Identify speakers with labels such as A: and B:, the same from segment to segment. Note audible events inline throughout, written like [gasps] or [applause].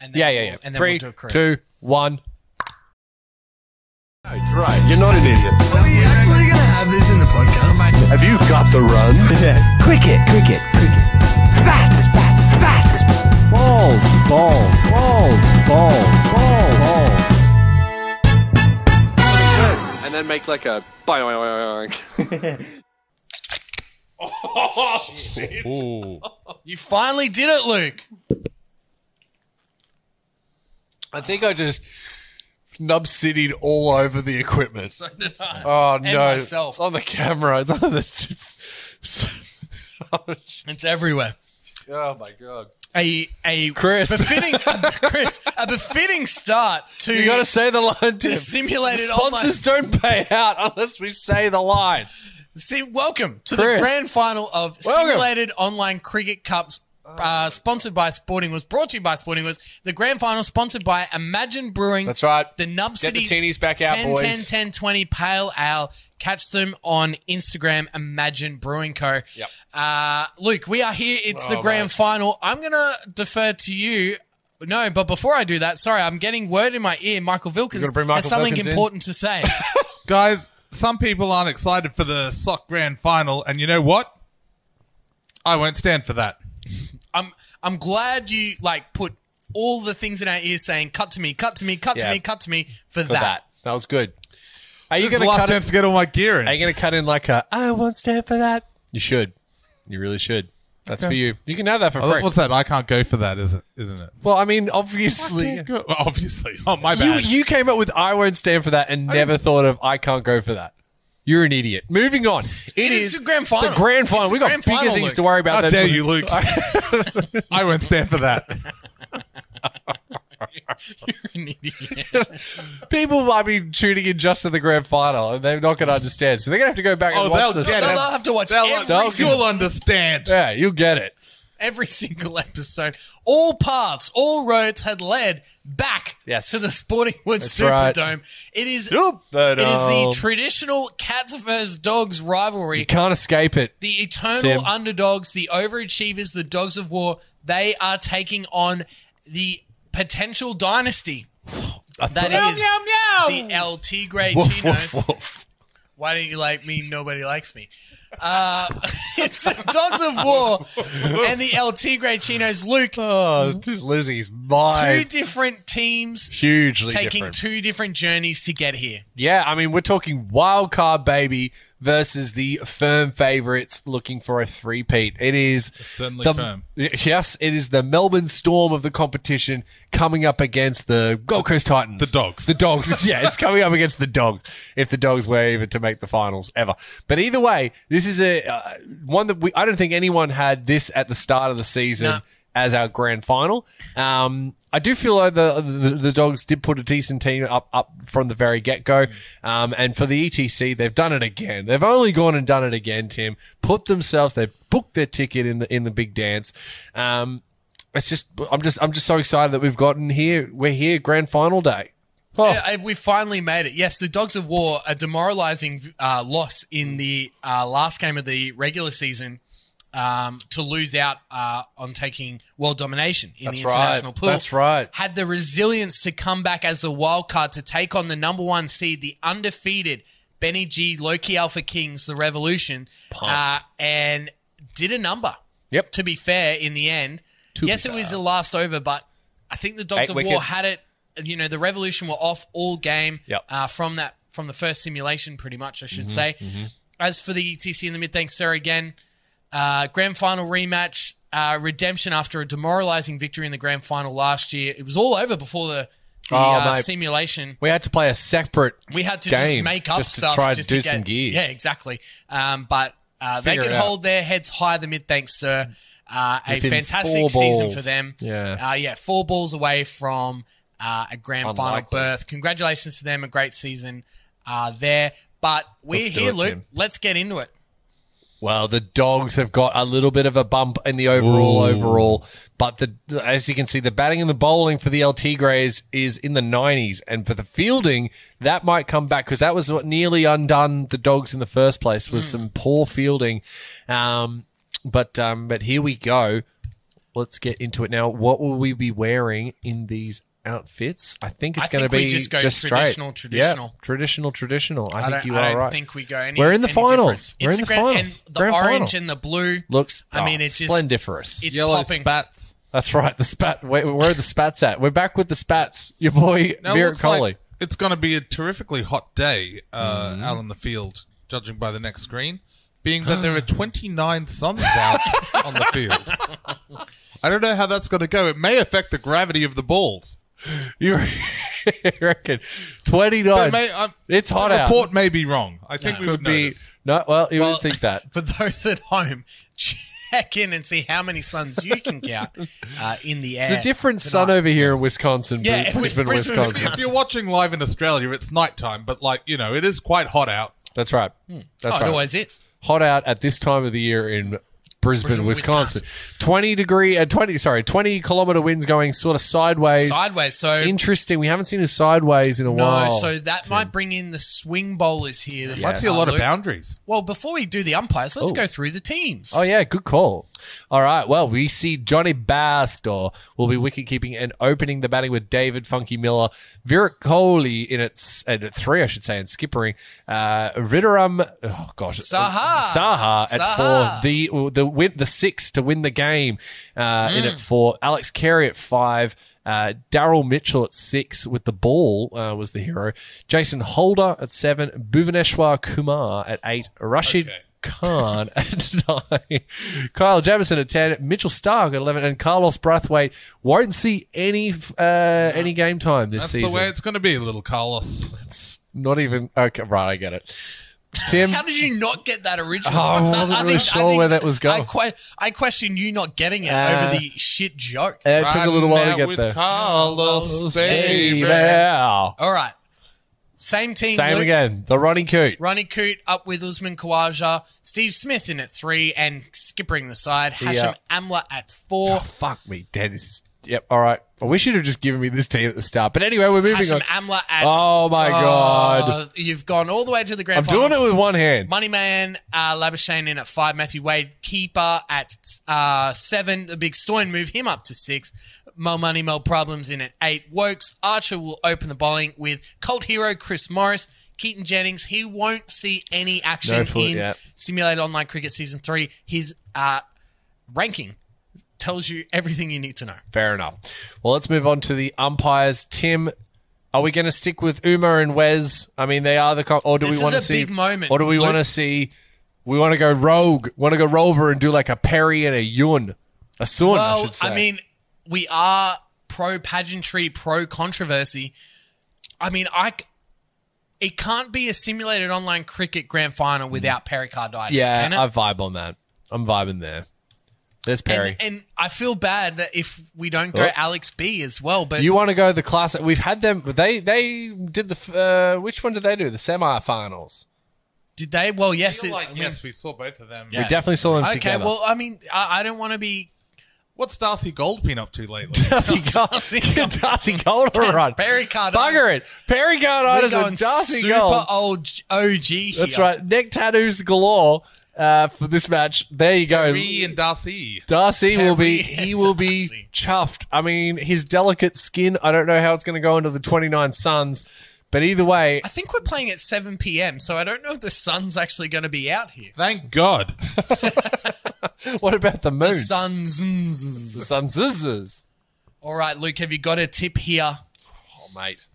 A: And then
B: Yeah,
A: we'll-
B: yeah, yeah.
A: And then
B: Three,
A: we'll do a cruise.
B: two, one.
C: Right, you're not an idiot.
A: Are we actually going to have this in the podcast?
C: Have you got the run?
D: Cricket, cricket, cricket. Bats, bats, bats. Balls, balls, balls, balls, balls, balls.
C: and then make like a boing. [laughs] Oh, oh.
A: You finally did it, Luke.
B: I think I just nub citied all over the equipment.
A: So did I.
B: Oh
A: And
B: no!
A: myself. [laughs]
B: It's on the camera. It's on the. It's, oh, sh-
A: It's everywhere.
B: oh my god!
A: A a
B: Chris.
A: befitting [laughs] Chris a befitting start to
B: You got to say the line. Tim.
A: simulated
B: sponsors don't pay out unless we say the line.
A: See, welcome to the
B: Chris.
A: grand final of
B: Welcome.
A: simulated online cricket cups. Uh, sponsored by Sporting was brought to you by Sporting was the grand final sponsored by Imagine Brewing.
B: That's right.
A: The Nub
B: Get the
A: City
B: teenies back out,
A: 10,
B: boys.
A: 10 10 20 Pale Ale. Catch them on Instagram. Imagine Brewing Co.
B: Yep.
A: Uh, Luke, we are here. It's the
B: Oh,
A: grand
B: mate.
A: final. I'm gonna defer to you. No, but before I do that, sorry, I'm getting word in my ear. Michael Vilkins
B: gotta
A: has something
B: Vilkins in.
A: important to say. [laughs]
E: Guys, some people aren't excited for the SOCC grand final, and you know what? I won't stand for that.
A: I'm I'm glad you like put all the things in our ears saying "cut to me, cut to me, cut to
B: Yeah.
A: me, cut to me" for,
B: For
A: that.
B: that. that was good. Are you
E: This is
B: going
E: the
B: to
E: last
B: cut
E: chance
B: it?
E: to get all my gear in.
B: Are you going to cut in like a? I won't stand for that. You should. You really should. That's for you. You can have that for
E: Oh,
B: free.
E: What's that? I can't go for that, is it? Isn't it?
B: well, I mean, obviously,
E: Well, obviously. Oh, my
B: you
E: bad.
B: you came up with I won't stand for that and never thought of I can't go for that. You're an idiot. Moving on.
A: It is the grand final.
B: The grand final.
A: It's
B: we
A: a
B: got
A: grand
B: bigger
A: final,
B: things
A: Luke.
B: to worry about.
E: How
B: than-
E: dare you, Luke? [laughs] I won't stand for that.
A: You're an idiot.
B: People might be tuning in just to the grand final and they're not going to understand. So they're going to have to go back and
E: Oh,
B: watch
E: they'll
B: this.
E: get
A: They'll
E: it.
A: have to watch
E: They'll-
A: every,
B: they'll-
A: single,
E: You'll understand.
B: Yeah, you'll get it.
A: Every [laughs] single episode. All paths, all roads had led back
B: Yes.
A: to the Sporting Woods
B: right.
A: Superdome. It is
B: Superdome.
A: it is the traditional cats versus dogs rivalry.
B: You can't escape it.
A: The eternal
B: Tim.
A: underdogs, the overachievers, the dogs of Waugh, they are taking on the potential dynasty that is the El Tigre
B: Woof,
A: Chinos.
B: woof, woof.
A: Why don't you like me? Nobody likes me. Uh, [laughs] it's the Dogs of Waugh and the El Tigre Chinos. Luke,
B: Oh, just losing his
A: two
B: mind.
A: different teams
B: Hugely
A: taking
B: different.
A: two different journeys to get here.
B: Yeah, I mean, we're talking wild card baby versus the firm favourites looking for a three-peat. It is
E: Certainly
B: the,
E: firm.
B: Yes, it is the Melbourne Storm of the competition coming up against the Gold Coast Titans.
E: The Dogs.
B: The Dogs. [laughs] yeah, it's coming up against the Dogs. If the Dogs were even to make the finals ever, but either way, this is a uh, one that we. I don't think anyone had this at the start of the season
A: No.
B: As our grand final. Um, I do feel like the, the the dogs did put a decent team up up from the very get go. Um, and for the ETC, they've done it again. They've only gone and done it again. Tim put themselves. They've booked their ticket in the in the big dance. Um, it's just I'm just I'm just so excited that we've gotten here. We're here, grand final day. Oh,
A: we finally made it. Yes, the Dogs of Waugh, a demoralizing uh, loss in the uh, last game of the regular season um, to lose out uh, on taking world domination in
B: That's
A: the
B: right.
A: international pool.
B: That's right.
A: Had the resilience to come back as the wild card to take on the number one seed, the undefeated Benny G, Loki Alpha Kings, the Revolution, uh, and did a number.
B: Yep.
A: To be fair, in the end,
B: To
A: yes, it was the last over, but I think the Dogs
B: Eight
A: of War had it. You know, the Revolution were off all game
B: Yep.
A: uh, from that from the first simulation, pretty much, I should
B: Mm-hmm,
A: say. As for the ETC in the Midthankssir, again, uh, grand final rematch, uh, redemption after a demoralizing victory in the grand final last year. It was all over before the, the
B: Oh,
A: uh, simulation.
B: we had to play a separate.
A: We had to
B: game
A: just make up
B: just to
A: stuff
B: try to
A: just
B: do
A: to get,
B: some gear.
A: Yeah, exactly. Um, but uh, they can hold their heads high. The Midthankssir. Uh, a fantastic season for them.
B: Yeah.
A: uh, yeah, four balls away from uh, a grand final
B: Unlikely.
A: berth. Congratulations to them. A great season uh, there. But we're
B: Let's
A: here,
B: it,
A: Luke.
B: Tim.
A: Let's get into it.
B: Well, the dogs have got a little bit of a bump in the overall overall, but the as you can see, the batting and the bowling for the El Tigres is in the nineties, and for the fielding, that might come back because that was what nearly undone the dogs in the first place was some poor fielding. Um, but um, but here we go. let's get into it now. What will we be wearing in these outfits? I think it's going to
A: think
B: be
A: we just go
B: straight.
A: traditional,
B: Yeah,
A: traditional.
B: traditional, traditional. I,
A: I
B: think you
A: I
B: are
A: don't
B: right.
A: think we go any.
B: We're in the
A: any
B: finals. We're in the finals.
A: And the
B: Grand
A: orange
B: final.
A: and the blue
B: Looks.
A: I mean,
B: oh,
A: it's just-
B: splendiferous.
A: It's
E: Yellow
A: popping.
E: spats.
B: That's right. The spat. Where, where are the spats at? We're back with the spats. Your boy
E: Now, it
B: Virat
E: like it's going to be a terrifically hot day uh,
B: Mm-hmm.
E: out on the field, judging by the next screen, being that there are [gasps] 29 suns out on the field. [laughs] I don't know how that's going to go. It may affect the gravity of the balls. [laughs]
B: You reckon twenty
E: But
B: nine?
E: may,
B: It's hot
E: the
B: out.
E: report may be wrong. I think we
B: Could
E: would
B: be
E: notice.
B: no. Well, you
A: Well,
B: would think that. [laughs]
A: For those at home, check in and see how many suns you can count uh, in the air.
B: It's a different sun over here in Wisconsin.
A: Yeah,
B: Bris- Brisbane,
A: Brisbane,
B: Wisconsin.
A: Wisconsin.
E: If you're watching live in Australia, it's nighttime, but like you know, it is quite hot out.
B: That's right. That's
A: Oh,
B: right.
A: it always is.
B: hot out at this time of the year in Brisbane,
A: Brisbane,
B: Wisconsin. Twenty degree, uh, twenty sorry, twenty kilometer winds going sort of sideways.
A: Sideways. So
B: Interesting. We haven't seen a sideways in a
A: no,
B: while.
A: so that might bring in the swing bowlers here.
E: Might see a lot of boundaries.
A: Well, before we do the umpires, let's
B: Oh.
A: go through the teams.
B: Oh yeah, good call. All right, well we see Jonny Bairstow will be wicket keeping and opening the batting with David Funky Miller, Virat Kohli in its at three, I should say, and skippering. Uh, Vidaram, oh gosh,
A: Saha.
B: Saha at
A: Saha.
B: four. The the win the six to win the game uh, in
A: Mm.
B: at four. Alex Carey at five. Uh, Daryl Mitchell at six with the ball uh, was the hero. Jason Holder at seven. Bhuvneshwar Kumar at eight. Rashid
E: Okay.
B: Khan [laughs] at nine, Kyle Jamieson at ten, Mitchell Starc at eleven, and Carlos Brathwaite won't see any uh, any game time this
E: That's
B: season.
E: the way it's going to be, a little Carlos.
B: it's not even okay. Right, I get it. Tim, [laughs]
A: How did you not get that originally?
B: Oh, I wasn't really sure where that was going.
A: I, que- I question you not getting it
B: Uh,
A: over the shit joke.
B: it took a little while to get
E: out with
B: there.
E: Carlos, baby.
B: Yeah.
A: All right. Same team.
B: Same
A: Luke.
B: again. The Ronnie Coot.
A: Ronnie Coote up with Usman Khawaja, Steve Smith in at three, and skippering the side, Hashim Amla at four.
B: Fuck me, Dad. This is yep. All right. I wish you'd have just given me this team at the start. But anyway, we're moving
A: Hashim
B: on.
A: Amla at
B: Oh my
A: Oh,
B: god.
A: You've gone all the way to the grand
B: I'm
A: final.
B: doing it with one hand.
A: Moneyman, uh, Labuschagne in at five. Matthew Wade, keeper at uh, seven. The big Stoin move him up to six. Mo Money, Mo Problems in at eight. Woakes, Archer will open the bowling with cult hero Chris Morris. Keaton Jennings, he won't see any action
B: No foot,
A: in
B: yeah.
A: Simulated Online Cricket Season 3. His uh, ranking tells you everything you need to know.
B: Fair enough. Well, let's move on to the umpires. Tim, are we going to stick with Uma and Wes? I mean, they are the com- or do
A: This
B: we want to
A: is a
B: see
A: big moment,
B: Or do we want to see? We want to go rogue. Want to go rover and do like a Perry and a Yun, a Sun. I
A: Well,
B: should say.
A: I mean, we are pro pageantry, pro controversy. I mean, I It can't be a simulated online cricket grand final without pericarditis,
B: yeah,
A: can it?
B: I vibe on that. I'm vibing there. There's Perry.
A: and, and I feel bad that if we don't go
B: Oh.
A: Alex B as well, but
B: you want to go the classic? We've had them. They they did the. Uh, which one did they do? The semi-finals.
A: did they? Well, yes,
E: I feel
A: it-
E: like,
A: I mean,
E: yes, we saw both of them.
A: yes.
B: definitely saw them
A: Okay,
B: together.
A: well, I mean, I, I don't want to be
E: What's Darcy Gold been up to lately? [laughs] [laughs]
B: Darcy Gold,
A: Darcy
B: Darcy Gold run.
A: pericarditis.
B: Bugger it. Perry
A: We're
B: Garditis
A: going
B: and Darcy
A: super
B: Gold.
A: old OG. Here.
B: That's right. Neck tattoos galore uh, for this match. There you go.
E: Ree and Darcy.
B: Darcy will be he will be
A: Darcy.
B: chuffed. I mean, his delicate skin. I don't know how it's going to go into the 29 Suns, but either way,
A: I think we're playing at 7 p.m., so I don't know if the sun's actually going to be out here.
E: Thank God. [laughs]
B: what about the moon?
A: The sun's.
B: The sun zizzes.
A: All right, Luke, have you got a tip here?
B: Oh, mate.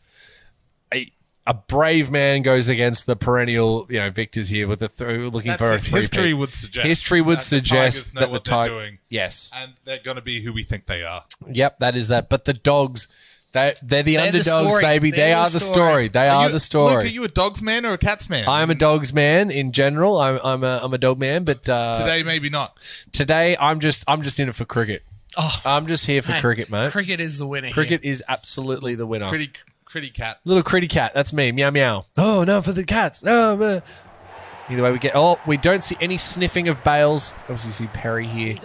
B: A, a brave man goes against the perennial, you know, victors here with the th- looking
E: That's
B: for a
E: it.
B: three.
E: History would suggest
B: History would
E: that the
B: suggest
E: Tigers know
B: that the
E: what they're doing.
B: Yes.
E: And they're going to be who we think they are.
B: Yep, that is that. But the dogs, they they're the
A: They're the
B: underdogs,
A: story.
B: baby.
A: They're
B: they
A: the
B: are the
A: story.
B: story. They are,
E: you,
B: the story.
E: Luke, are you a dogs man or a cats man?
B: I'm a dogs man in general. I'm I'm a I'm a dog man, but uh, today,
E: Today, maybe not.
B: today I'm just I'm just in it for cricket.
A: Oh,
B: I'm just here for
A: hey,
B: cricket, mate.
A: Cricket is the winner.
B: cricket is absolutely the winner.
E: Pretty, pretty cat.
B: Little critty cat. That's me. Meow meow. Oh no, for the cats. No. uh. Either way, we get. Oh, we don't see any sniffing of Bales. Obviously, see Perry here.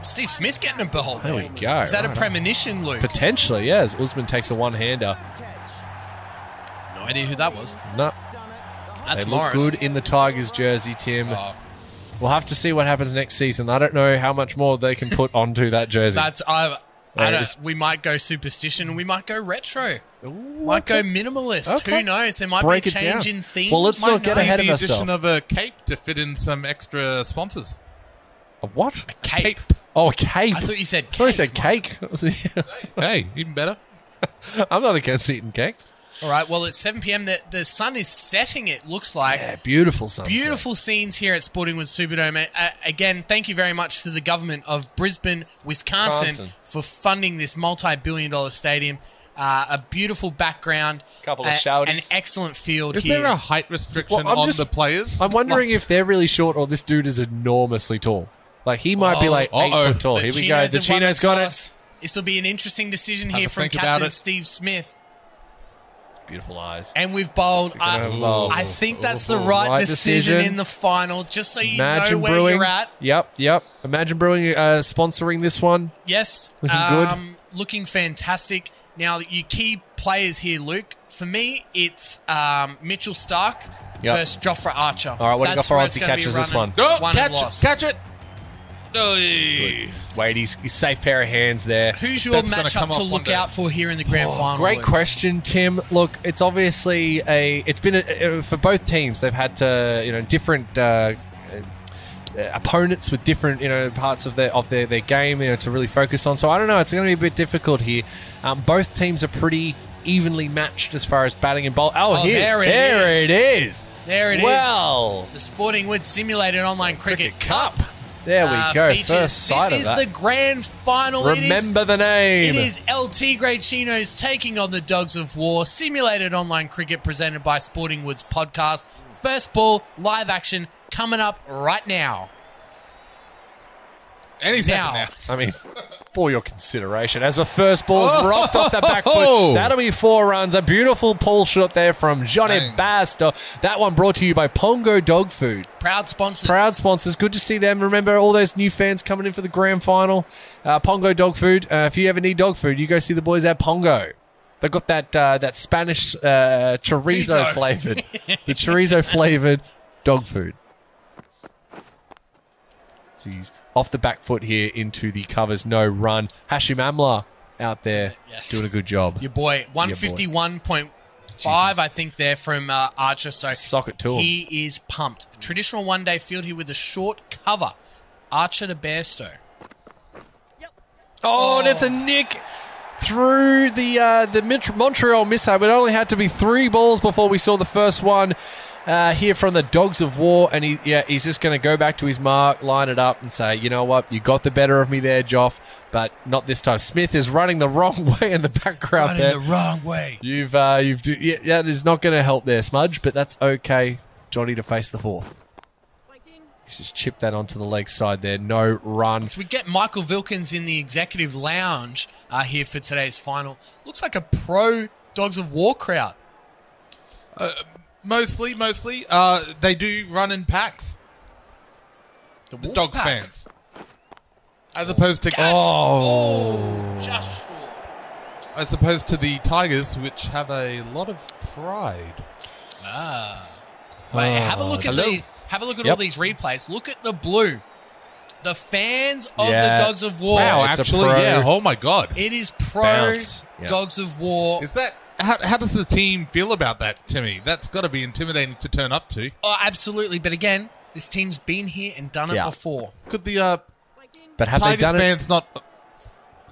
A: Here. Steve Smith getting a ball.
B: There we go.
A: Is that a
B: Right.
A: premonition, Luke?
B: Potentially, yes. Usman takes a one hander.
A: no idea who that was.
B: No,
A: That's
B: they look good in the Tigers jersey, Tim.
A: Oh,
B: We'll have to see what happens next season. I don't know how much more they can put onto that jersey.
A: That's I. I don't, we might go superstition. We might go retro. might go minimalist.
B: Okay.
A: Who knows? There might
B: Break
A: be a change in theme.
B: Well, let's
A: Might
B: not get
A: know.
B: ahead of
E: the
B: ourselves.
E: addition of a cape to fit in some extra sponsors.
B: a what?
A: cape.
B: Oh, a cape.
A: I thought you said cake.
B: I thought you said cake. [laughs]
E: Hey, even better. [laughs]
B: I'm not against eating cake.
A: All right. Well, it's 7 p.m. The, the sun is setting. It looks like.
B: Yeah, beautiful sunset.
A: Beautiful scenes here at Sporting Woods Superdome. Uh, again, thank you very much to the government of Brisbane, Wisconsin,
B: Wisconsin.
A: for funding this multi-billion dollar stadium. Uh, a beautiful background,
B: Couple of
A: a-
B: shouties.
A: an excellent field
E: Is
A: here.
E: there a height restriction
B: Well, I'm
E: on
B: just-
E: the players?
B: I'm wondering
E: Like,
B: if they're really short or this dude is enormously tall. Like he might be
A: Oh,
B: like 8
E: uh-oh.
B: foot tall.
A: The
B: Here we go. The
A: have won
B: Chino's
A: the
B: got it.
A: This will be an interesting decision
E: Have
A: here from Captain. Steve Smith.
B: It's Beautiful eyes.
A: And we've bowled. I,
B: have.
A: I think that's the right,
B: right
A: decision,
B: decision.
A: in the final, just so you
B: Imagine
A: know where
B: Brewing.
A: you're at.
B: Yep, yep. Imagine Brewing uh, sponsoring this one.
A: Yes.
B: Looking good.
A: um, Looking fantastic. Now, your key players here, Luke, for me, it's um, Mitchell Starc
B: Yep.
A: versus Jofra Archer.
B: All right, what do you got for
A: where
B: odds he catches this
A: running.
B: one?
E: Oh,
A: Won and
E: catch
A: lost.
E: it! Catch it!
B: Wait, he's, he's safe pair of hands there.
A: Who's your
E: That's gonna
A: matchup to
E: off one
A: look
E: day.
A: out for here in the grand final?
B: Oh, Great
A: Luke?
B: question, Tim. Look, it's obviously a. It's been a, uh, for both teams. They've had to, you know, different uh, uh, opponents with different, you know, parts of their of their, their game, you know, to really focus on. So I don't know. It's going to be a bit difficult here. Um, both teams are pretty evenly matched as far as batting and bowl. Oh,
A: Oh,
B: here,
A: there it
B: there
A: is.
B: it is.
A: There it is.
B: well,
A: The Sporting Woods Simulated Online Cricket, Cup.
B: There we
A: uh,
B: go.
A: features-
B: First sight
A: this is the grand final. It is-
B: Remember the name.
A: It is El Tigre Chinos taking on the Dogs of Waugh, simulated online cricket presented by Sporting Woods Podcast. First ball, live action, coming up right now.
E: Any second
A: Now.
E: now.
B: I mean, for your consideration, as the first ball's
E: Oh.
B: rocked off the back foot, [laughs] that'll be four runs. A beautiful pull shot there from Jonny
E: Dang.
B: Bairstow. That one brought to you by Pongo Dog Food.
A: Proud sponsors.
B: Proud sponsors. Good to see them. Remember all those new fans coming in for the grand final. Uh, Pongo Dog Food. Uh, if you ever need dog food, you go see the boys at Pongo. They've got that uh, that Spanish uh, chorizo
A: Chorizo.
B: flavored, the chorizo flavored dog food. So he's off the back foot here into the covers. No run. Hashim Amla out there
A: Yes.
B: doing a good job.
A: Your boy, 151.5, I think, there from uh, Archer. So
B: Socket tool.
A: he is pumped. Traditional one day field here with a short cover. Archer to Bairstow.
B: Oh, and it's a nick through the uh, the Mont- Montreal mishap. It only had to be three balls before we saw the first one uh, here from the Dogs of Waugh, and he yeah he's just going to go back to his mark, line it up, and say, you know what, you got the better of me there, Joff, but not this time. Smith is running the [laughs] wrong way in the background
A: Running
B: there.
A: the wrong way.
B: You've uh, you've do- yeah, that is not going to help there, Smudge, but that's okay. Jonny to face the fourth. He's just chipped that onto the leg side there. No run.
A: So we get Michael Vilkins in the executive lounge uh, here for today's final. Looks like a pro Dogs of Waugh crowd.
E: Mostly, mostly. Uh, they do run in packs.
A: The,
E: The Dogs
A: Pack.
E: fans. As opposed to
A: That's-
B: Oh.
A: just short.
E: as opposed to the Tigers, which have a lot of pride.
A: Wait, have a look at
E: Hello.
A: the have a look at
B: Yep.
A: all these replays. Look at the blue. The fans of
B: Yeah.
A: the Dogs of Waugh.
E: Wow,
B: it's a
E: actually,
B: pro.
E: yeah. Oh my god.
A: It is pro
B: Bounce. Yeah.
A: Dogs of Waugh.
E: Is that how, how does the team feel about that, Timmy? That's got to be intimidating to turn up to.
A: Oh, absolutely. But again, this team's been here and done it
B: Yeah.
A: before.
E: Could the uh,
B: But have they
E: Tigers
B: done it?
E: fans not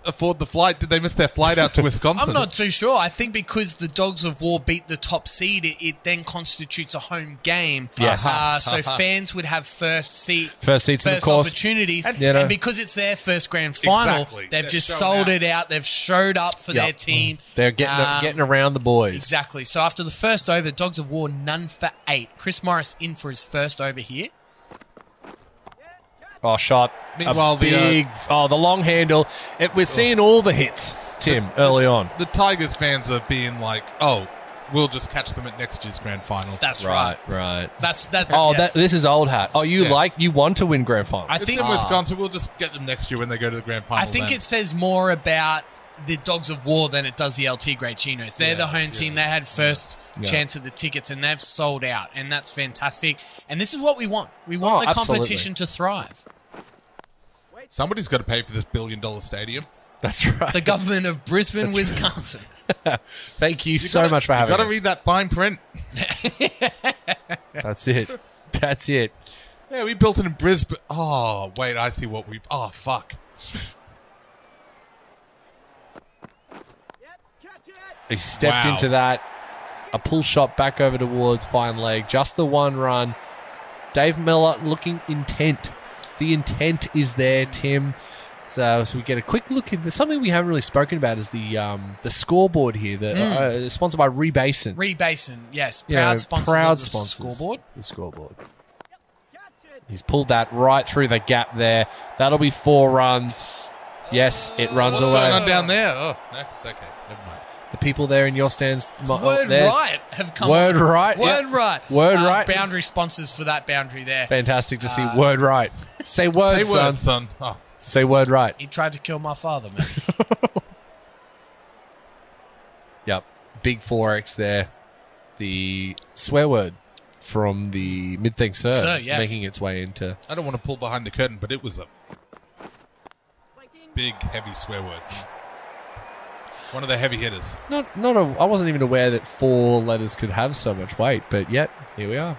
E: afford the flight? Did they miss their flight out to [laughs] Wisconsin?
A: I'm not too sure. I think because the Dogs of Waugh beat the top seed, it, it then constitutes a home game.
B: Yes.
A: Uh, so fans would have first seat,
B: First seats
A: first
B: course.
A: opportunities,
B: And-
A: and,
B: you know.
A: because it's their first grand final,
E: Exactly.
A: they've
E: They've
A: just sold
E: out.
A: it out. They've showed up for their
B: Yep.
A: team.
B: They're getting
A: Um,
B: getting around the boys.
A: Exactly. So after the first over, Dogs of Waugh none for eight. Chris Morris in for his first over here.
B: Oh, shot.
E: Meanwhile,
B: a
E: the, uh,
B: oh, the long handle. It, we're seeing all the hits, Tim, early on.
E: The Tigers fans are being like, "Oh, we'll just catch them at next year's grand final."
A: That's right.
B: right.
A: That's that.
B: Oh,
A: yes.
B: that, this is old hat. Oh, you
E: Yeah.
B: like you want to win grand final.
A: I
E: It's
A: think
E: in Wisconsin. We'll just get them next year when they go to the grand final.
A: I think
E: then.
A: it says more about the Dogs of Waugh than it does the El Tigre Chinos. They're the home team. They had first
B: Yeah.
A: chance at the tickets and they've sold out, and that's fantastic. And this is what we want. We want
B: Oh,
A: the
B: absolutely.
A: competition to thrive.
E: Somebody's got to pay for this billion dollar stadium.
B: That's right.
A: The government of Brisbane, Wisconsin. [laughs]
B: Thank you, so
E: gotta-
B: much for
E: you
B: having
E: Got to
B: us.
E: read that fine print. [laughs]
B: That's it. That's it.
E: Yeah, we built it in Brisbane. Oh, wait, I see what we. Oh, fuck.
B: He stepped
E: Wow.
B: into that. A pull shot back over towards fine leg. Just the one run. Dave Miller looking intent. The intent is there, Tim. So, so we get a quick look at something we haven't really spoken about is the um, the scoreboard here. The uh, sponsored by Rebasin.
A: Rebasin, yes.
B: You
A: Proud
B: know,
A: sponsors
B: proud
A: of the scoreboard.
B: The scoreboard. He's pulled that right through the gap there. That'll be four runs. Yes, it runs
E: What's
B: away.
E: going on down there? Oh, no, it's okay. Never mind.
B: The people there in your stands.
A: Word
B: there's-
A: right have come.
B: Word
A: on.
B: right,
A: Word
B: yeah.
A: right.
B: Word
A: Uh,
B: right.
A: Boundary sponsors for that boundary there.
B: Fantastic to see. word right. Say word,
E: Hey,
B: son.
E: word, son. Oh,
B: Say word right.
A: He tried to kill my father, man. [laughs]
B: Yep. Big 4X there. The swear word from the Midthankssir, Sir,
A: yes.
B: making its way into.
E: I don't want to pull behind the curtain, but it was a big, heavy swear word. One of the heavy hitters.
B: Not, not a. I wasn't even aware that four letters could have so much weight, but yet here we are.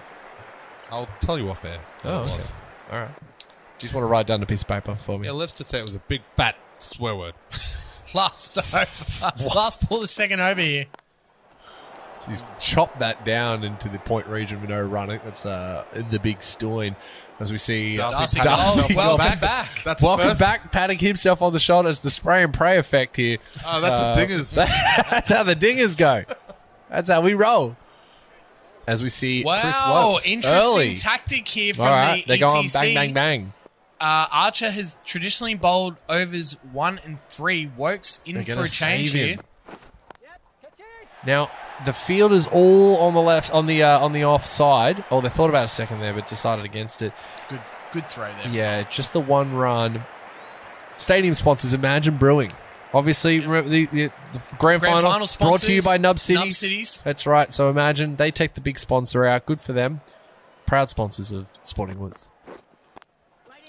E: I'll tell you off air. what
B: Oh,
E: it
B: okay.
E: was.
B: All right. Just want to write down a piece of paper for me.
E: Yeah, let's just say it was a big, fat swear word. [laughs]
A: Last over. [laughs] Last pull the second over here.
B: He's chopped that down into the point region with no running. That's uh, the big Stoin. As we see, uh,
A: Darcy,
E: patted
A: oh,
E: himself on
A: welcome back.
E: That's
B: welcome
E: first.
B: back, patting himself on the shoulder. It's the spray and pray effect here.
E: Oh, that's
B: Uh,
E: a dinger's. [laughs]
B: That's how the dingers go. That's how we roll. As we see, Chris
A: Wow, interesting
B: early.
A: tactic here from
B: All right,
A: the
B: they're
A: ETC.
B: going bang, bang, bang.
A: Uh, Archer has traditionally bowled overs one and three. Woakes in
B: They're
A: for a change
B: save
A: here.
B: Now the field is all on the left, on the uh, on the offside. Oh, they thought about a second there, but decided against it.
A: Good, good throw there.
B: Yeah, just the one run. Stadium sponsors: Imagine Brewing. Obviously, remember the, the, the grand,
A: Grand
B: final,
A: final
B: brought to you by Nub
A: Nub
B: Cities. That's right. So imagine they take the big sponsor out. Good for them. Proud sponsors of Sporting Woods.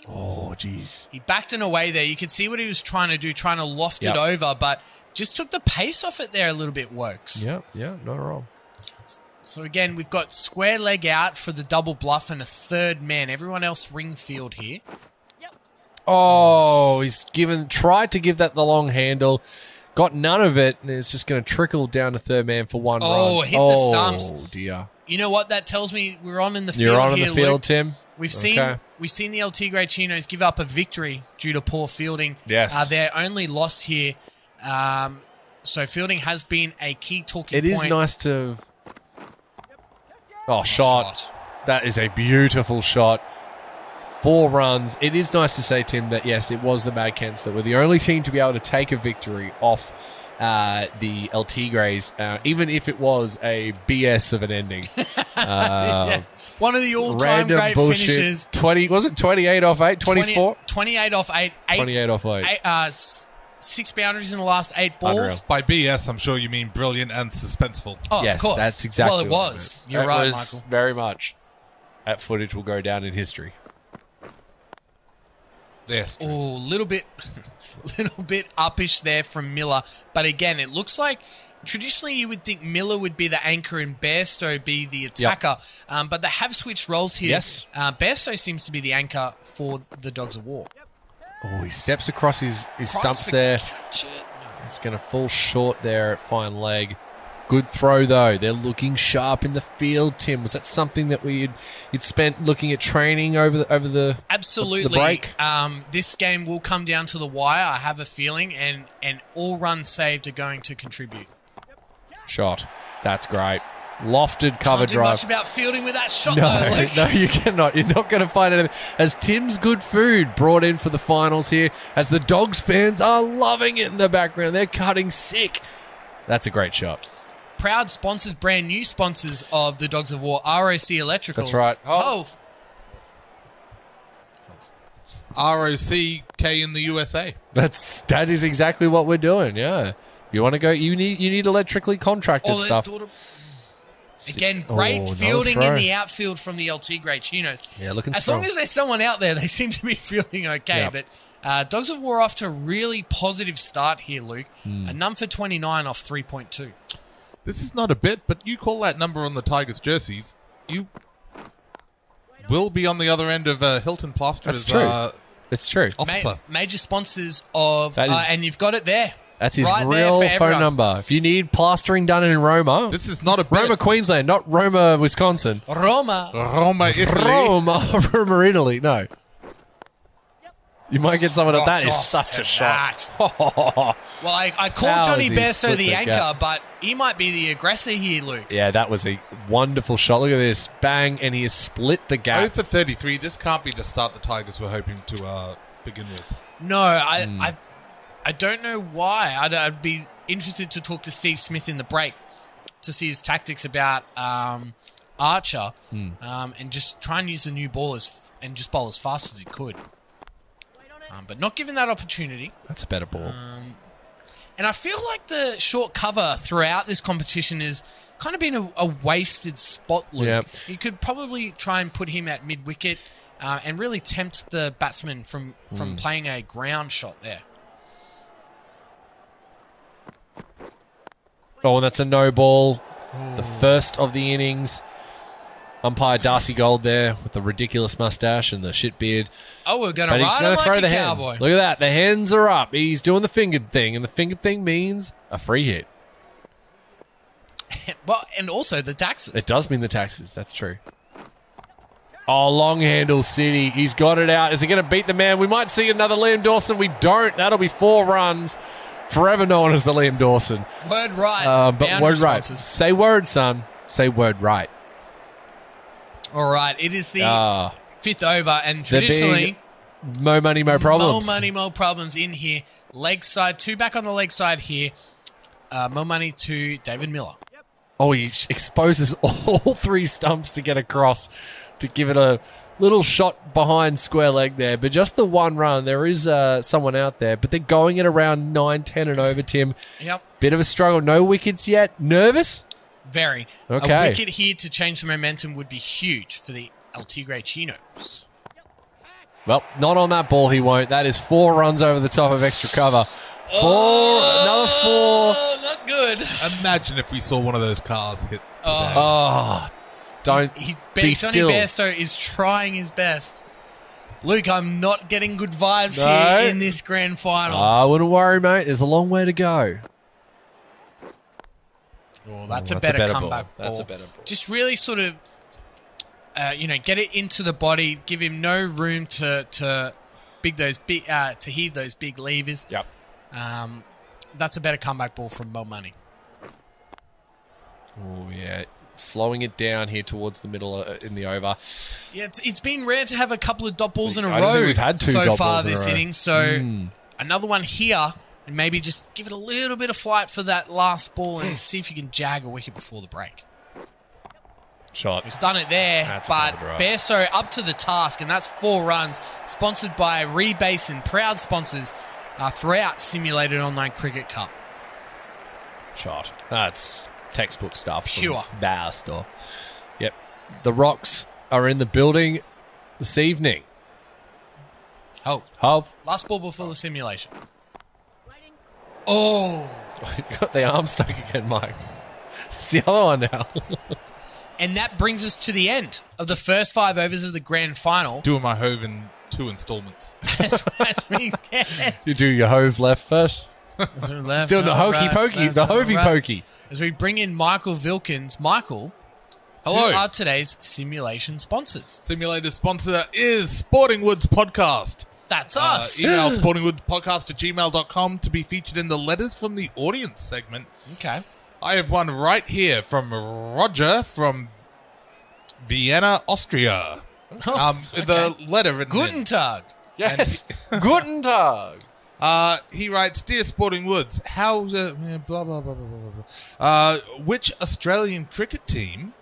B: Oh, jeez.
A: He backed and away there. You could see what he was trying to do, trying to loft
B: Yep.
A: it over, but just took the pace off it there a little bit. Works.
B: Yeah, yeah, not wrong.
A: So again, we've got square leg out for the double bluff and a third man. Everyone else ring field here. Yep.
B: Oh, he's given tried to give that the long handle, got none of it, and it's just going to trickle down to third man for one
A: Oh,
B: run.
A: Oh, hit the stumps.
B: oh, dear.
A: You know what that tells me? We're on in the
B: You're
A: field
B: on in
A: here,
B: the field,
A: Luke.
B: Tim.
A: We've seen we've seen the El Tigre Chinos give up a victory due to poor fielding.
B: Yes.
A: uh, their only loss here. Um, so fielding has been a key talking
B: It is
A: point.
B: nice to. Oh, shot.
A: shot.
B: That is a beautiful shot. Four runs. It is nice to say, Tim, that yes, it was the Mad Kents that were the only team to be able to take a victory off uh, the El Tigres, uh, even if it was a BS of an ending. [laughs]
A: Yeah. One of the all-time great
B: bullshit.
A: finishes.
B: 20, was it 28 off 8?
A: 20
B: 24?
A: 28 off eight. eight
B: 28 off 8.
A: eight, uh, six boundaries in the last eight balls.
B: Unreal.
E: By BS, I'm sure you mean brilliant and suspenseful.
A: Oh,
B: yes,
A: of course.
B: that's exactly
A: Well, it
B: what
A: was.
B: meant.
A: You're
B: It
A: right,
B: was
A: Michael.
B: Very much. That footage will go down in history.
E: Yes.
A: Oh, a little bit, [laughs] little bit uppish there from Miller. But again, it looks like traditionally you would think Miller would be the anchor and Bairstow be the attacker. Um, but they have switched roles here.
B: Yes.
A: Uh, Bairstow seems to be the anchor for the Dogs of Waugh.
B: Oh, he steps across his, his stumps there.
A: it. No.
B: It's going to fall short there at fine leg. Good throw though. They're looking sharp in the field. Tim, was that something that we had you'd spent looking at training over the over the
A: Absolutely.
B: the break?
A: Um, this game will come down to the wire. I have a feeling, and and all runs saved are going to contribute.
B: shot? That's great. Lofted cover
A: Can't do
B: drive.
A: much about fielding with that shot,
B: No,
A: though. Luke. [laughs]
B: no, you cannot. You're not going to find anything. As Tim's good food brought in for the finals here, as the Dogs fans are loving it in the background. They're cutting sick. That's a great shot.
A: proud sponsors, brand new sponsors of the Dogs of Waugh, ROC Electrical.
B: That's right.
A: Oh,
E: ROC K in the USA.
B: That's that is exactly what we're doing. Yeah. You want to go? You need you need electrically contracted
A: Oh, they-
B: stuff.
A: Again,
B: Oh,
A: great
B: another
A: fielding in the outfield from the El Tigre Chinos.
B: Yeah, looking
A: As
B: strong.
A: long as there's someone out there, [laughs] they seem to be feeling okay.
B: Yep.
A: But uh, Dogs of Waugh off to a really positive start here, Luke.
B: Hmm.
A: A num for 29 off 3.2.
E: This is not a bit, but you call that number on the Tigers jerseys, you will be on the other end of uh, Hilton Plaster's
B: That's true.
E: uh,
B: It's true.
A: Ma- major sponsors of,
B: That is-
A: uh, and you've got it there.
B: That's his
A: right there
B: real
A: for
B: phone
A: everyone.
B: number. If you need plastering done in Roma,
E: This is not a bet.
B: Roma, Queensland, not Roma, Wisconsin.
A: Roma.
E: Roma, Italy.
B: Roma, [laughs] Roma, Italy. No. You might get someone of that
A: Rocked off
B: such
A: to
B: a shot. [laughs]
A: Well, I, I called
B: How
A: Jonny
B: has he
A: Bairstow
B: split
A: the
B: the
A: anchor,
B: gap?
A: but he might be the aggressor here, Luke.
B: yeah, that was a wonderful shot. Look at this. Bang, and he has split the
E: 0
B: gap.
E: for 33. This can't be the start the Tigers were hoping to uh, begin with.
A: No, I,
B: Hmm.
A: I, I don't know why. I'd, I'd be interested to talk to Steve Smith in the break to see his tactics about um, Archer,
B: Hmm.
A: um, and just try and use the new ball as and just bowl as fast as he could. Um, but not given that opportunity.
B: That's a better ball.
A: And I feel like the short cover throughout this competition is kind of been a, a wasted spot, Luke.
B: Yep.
A: You could probably try and put him at mid wicket uh, and really tempt the batsman from, from playing a ground shot there.
B: Oh, and that's a no ball. The hmm. first of the innings. Umpire Darcy Gold there with the ridiculous mustache and the shit beard.
A: Oh, we're going to
B: But
A: ride
B: going
A: him
B: throw
A: like
B: the
A: a
B: hand.
A: cowboy.
B: Look at that. The hands are up. He's doing the fingered thing, and the fingered thing means a free hit. [laughs]
A: Well, and also the taxes.
B: It does mean the taxes. That's true. Oh, long handle City. He's got it out. Is he going to beat the man? We might see another Liam Dawson. We don't. That'll be four runs. Forever known as the Liam Dawson.
A: Word right.
B: Uh, but
A: Bound
B: word right. Say word, son. Say word right.
A: All right. It is the
B: Ah,
A: fifth over, and traditionally,
B: mo money, mo problems.
A: Mo money, mo problems in here. Leg side, two back on the leg side here. Uh, mo money to David Miller.
B: Oh, he exposes [laughs] all three stumps to get across to give it a little shot behind square leg there. But just the one run, there is uh, someone out there, but they're going at around 9 10 and over, Tim.
A: Yep.
B: Bit of a struggle. No wickets yet. Nervous?
A: Very.
B: Okay.
A: A wicket here to change the momentum would be huge for the El Tigre Chinos.
B: Well, not on that ball, he won't. That is four runs over the top of extra cover. Four, another four.
A: Oh, not good.
E: Imagine if we saw one of those cars hit.
B: Oh, don't
A: He's,
B: be
A: Jonny
B: still.
A: Bairstow is trying his best. Luke, I'm not getting good vibes
B: No.
A: here in this grand final.
B: I wouldn't worry, mate. There's a long way to go.
A: Oh, that's,
B: Oh,
A: a,
B: that's a
A: better
B: better ball.
A: comeback ball.
B: That's a better ball.
A: Just really sort of, uh, you know, get it into the body, give him no room to to big those big uh, to heave those big levers.
B: Yep.
A: Um, that's a better comeback ball from Mo Money.
B: Oh, yeah. Slowing it down here towards the middle uh, in the over.
A: Yeah, it's, it's been rare to have a couple of dot balls in a
B: I
A: row
B: we've had two
A: so far
B: in
A: this.
B: Hmm.
A: inning. So another one here, and maybe just give it a little bit of flight for that last ball and see if you can jag a wicket before the break.
B: Shot.
A: He's done it there,
B: That's
A: but. Bairstow up to the task, and that's four runs, sponsored by Rebasin, proud sponsors uh, throughout Simulated Online Cricket Cup.
B: Shot. That's textbook stuff. from
A: Pure.
B: Bairstow. Yep. The Rocks are in the building this evening.
A: Oh,
B: Hove.
A: last ball before the simulation. Oh, [laughs]
B: You got the arm stuck again, Mike. [laughs] It's the other one now. [laughs]
A: and that brings us to the end of the first five overs of the grand final.
E: Doing my Hove in two installments.
A: as, as we get
B: you do your Hove left first.
A: as left,
B: Doing the hokey
A: right,
B: pokey,
A: left,
B: the hovey
A: right.
B: pokey.
A: As we bring in Michael Vilkins. Michael,
E: Hello.
A: who are today's simulation sponsors?
E: Simulator sponsor is Sporting Woods Podcast.
A: That's
E: Uh,
A: us.
E: email [laughs] sportingwoodpodcast at gmail.com to be featured in the letters from the audience segment.
A: okay.
E: I have one right here from Roger from Vienna, Austria.
A: Oh,
E: Um, The letter written.
A: Guten Tag.
B: Yes. [laughs] Guten Tag.
E: Uh, he writes, "Dear Sporting Woods, how uh, blah blah blah blah blah blah. Uh, which Australian cricket team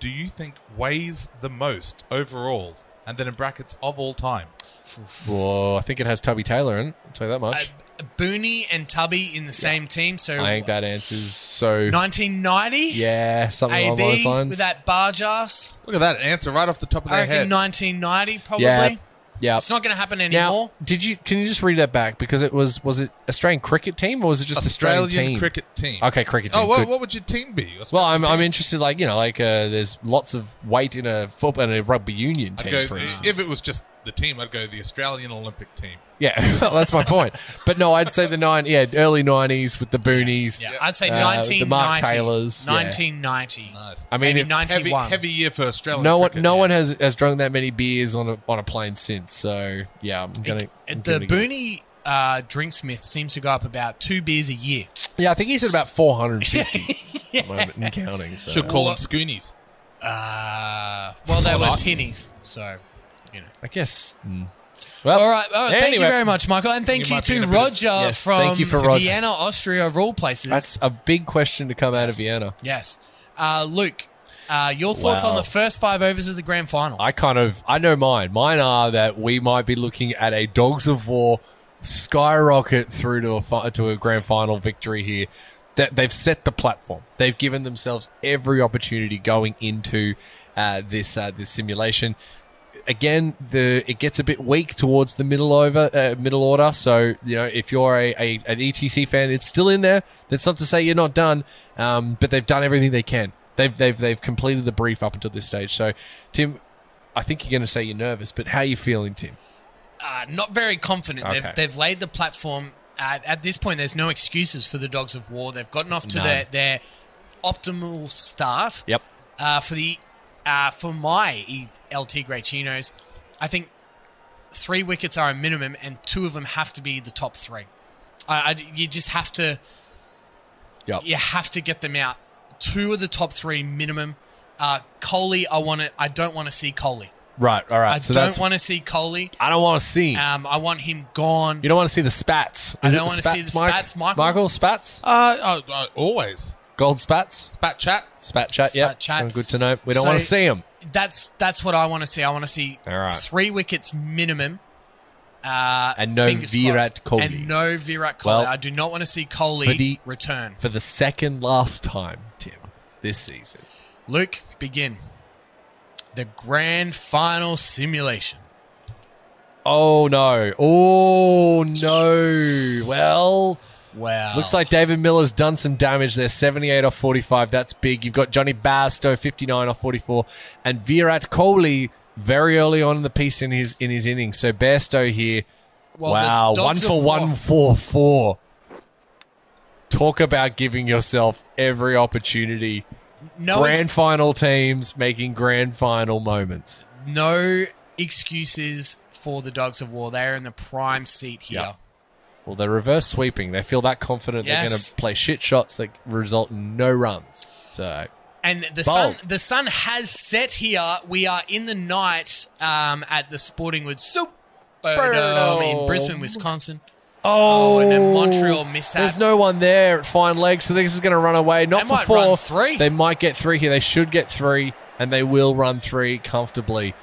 E: do you think weighs the most overall and then in brackets of all time.
B: Whoa, I think it has Tubby Taylor in it. I'll tell you that much.
A: Uh, Booney and Tubby in the same team. So
B: I think that answers so.
A: 1990.
B: Yeah, something along those lines.
A: with that barge ass.
E: Look at that answer right off the top of
A: I
E: their
A: reckon
E: head.
A: 1990 probably.
B: yeah, yeah.
A: It's not going to happen anymore.
B: Now,
A: anymore.
B: did you can you just read that back because it was was it Australian cricket team or was it just
E: Australian
B: Australian team?
E: cricket team.
B: Okay, cricket team.
E: Oh, what, what would your team be?
B: Well, I'm,
E: Australian
B: I'm interested. Like you know, like uh, there's lots of weight in a football and a rugby union team,
E: go,
B: for instance.
E: if it was just the team, I'd go the Australian Olympic team.
B: yeah, [laughs] well, that's my point. But no, I'd say the nine, yeah, early '90s with the Boonies.
A: Yeah, I'd say
B: Uh, the Mark Taylors, yeah.
A: 1990.
E: Nice.
B: I mean,
A: Maybe
B: it-
A: 91.
E: Heavy, heavy year for Australia.
B: no one,
E: cricket,
B: no
E: yeah.
B: one has has drunk that many beers on a on a plane since. So yeah, I'm gonna. I'm
A: the
B: gonna go-
A: Booney uh, drinksmith seems to go up about two beers a year.
B: Yeah, I think he's at about 450 [laughs] at the moment and counting. So
E: Should call
A: Well,
E: them Scoonies.
A: Uh, well, they were
E: Well,
A: tinnies, so you know.
B: I guess. mm. Well,
A: All right. Oh, Thank you very much, Michael, and thank
E: You
A: you,
E: might be in
A: to
E: a bit of-
A: Roger
B: Yes,
A: from
B: thank you for Roger.
A: Vienna, Austria, Rule Places.
B: That's a big question to come out of Vienna.
A: yes, uh, Luke. Uh, your thoughts
B: Wow.
A: on the first five overs of the grand final?
B: I kind of I know mine. Mine are that we might be looking at a Dogs of Waugh skyrocket through to a fi- to a grand final victory here. That they've set the platform. They've given themselves every opportunity going into uh, this uh, this simulation. Again, the it gets a bit weak towards the middle over uh, middle order. So you know if you're a, a an ETC fan, it's still in there. That's not to say you're not done, um, but they've done everything they can. They've they've they've completed the brief up until this stage. So, Tim, I think you're going to say you're nervous, but how are you feeling, Tim?
A: uh, not very confident.
B: Okay.
A: They've, they've laid the platform. At, at this point, there's no excuses for the Dogs of Waugh. They've gotten off to
B: None.
A: their, their optimal start.
B: Yep.
A: Uh, for the uh, for my E- El Tigre Chinos, I think three wickets are a minimum, and two of them have to be the top three. I, I- you just have to
B: Yep.
A: you have to get them out. Two of the top three minimum. Uh, Kohli, I want to. I don't want to see Kohli.
B: Right. All right.
A: I
B: so
A: don't want to see Kohli.
B: I don't want to see.
A: Um, I want him gone.
B: you don't want to see the spats.
A: I don't wanna see the
B: Mike?
A: spats, Michael.
B: Michael spats.
E: Uh, uh, uh, always.
B: Gold spats.
E: Spat chat.
B: Spat chat.
A: Spat
B: yeah.
A: chat.
B: Good to know. We don't
A: So-
B: want to see them.
A: That's that's what I want to see. I want to see
B: All right.
A: three wickets minimum. Uh,
B: And no Virat. Kohli.
A: And no Virat Kohli.
B: Well,
A: I do not want to see
B: for
A: Kohli
B: the-
A: return.
B: For the second last time, Tim, this season.
A: Luke, begin. The grand final simulation.
B: Oh no! Oh no! Well,
A: Wow.
B: Looks like David Miller's done some damage there. 78 off 45. That's big. You've got Jonny Bairstow, 59 off 44. And Virat Kohli very early on in the piece in his in his innings. So Bairstow here.
A: Well,
B: wow. One for one, four, four. Talk about giving yourself every opportunity.
A: No,
B: grand final teams making grand final moments.
A: no excuses for the Dogs of Waugh. They are in the prime seat here.
B: Yeah. Well, they're reverse sweeping. They feel that confident they're going to play shit shots that result in no runs. So
A: And the
B: Bold.
A: sun, the sun has set here. We are in the night um, at the Sportingwood Superdome in Brisbane, Wisconsin. Oh, and then Montreal mishap.
B: There's no one there at fine leg, so this is going to run away. Not
A: They
B: for four.
A: three.
B: They might get three here. They should get three, and they will run three comfortably.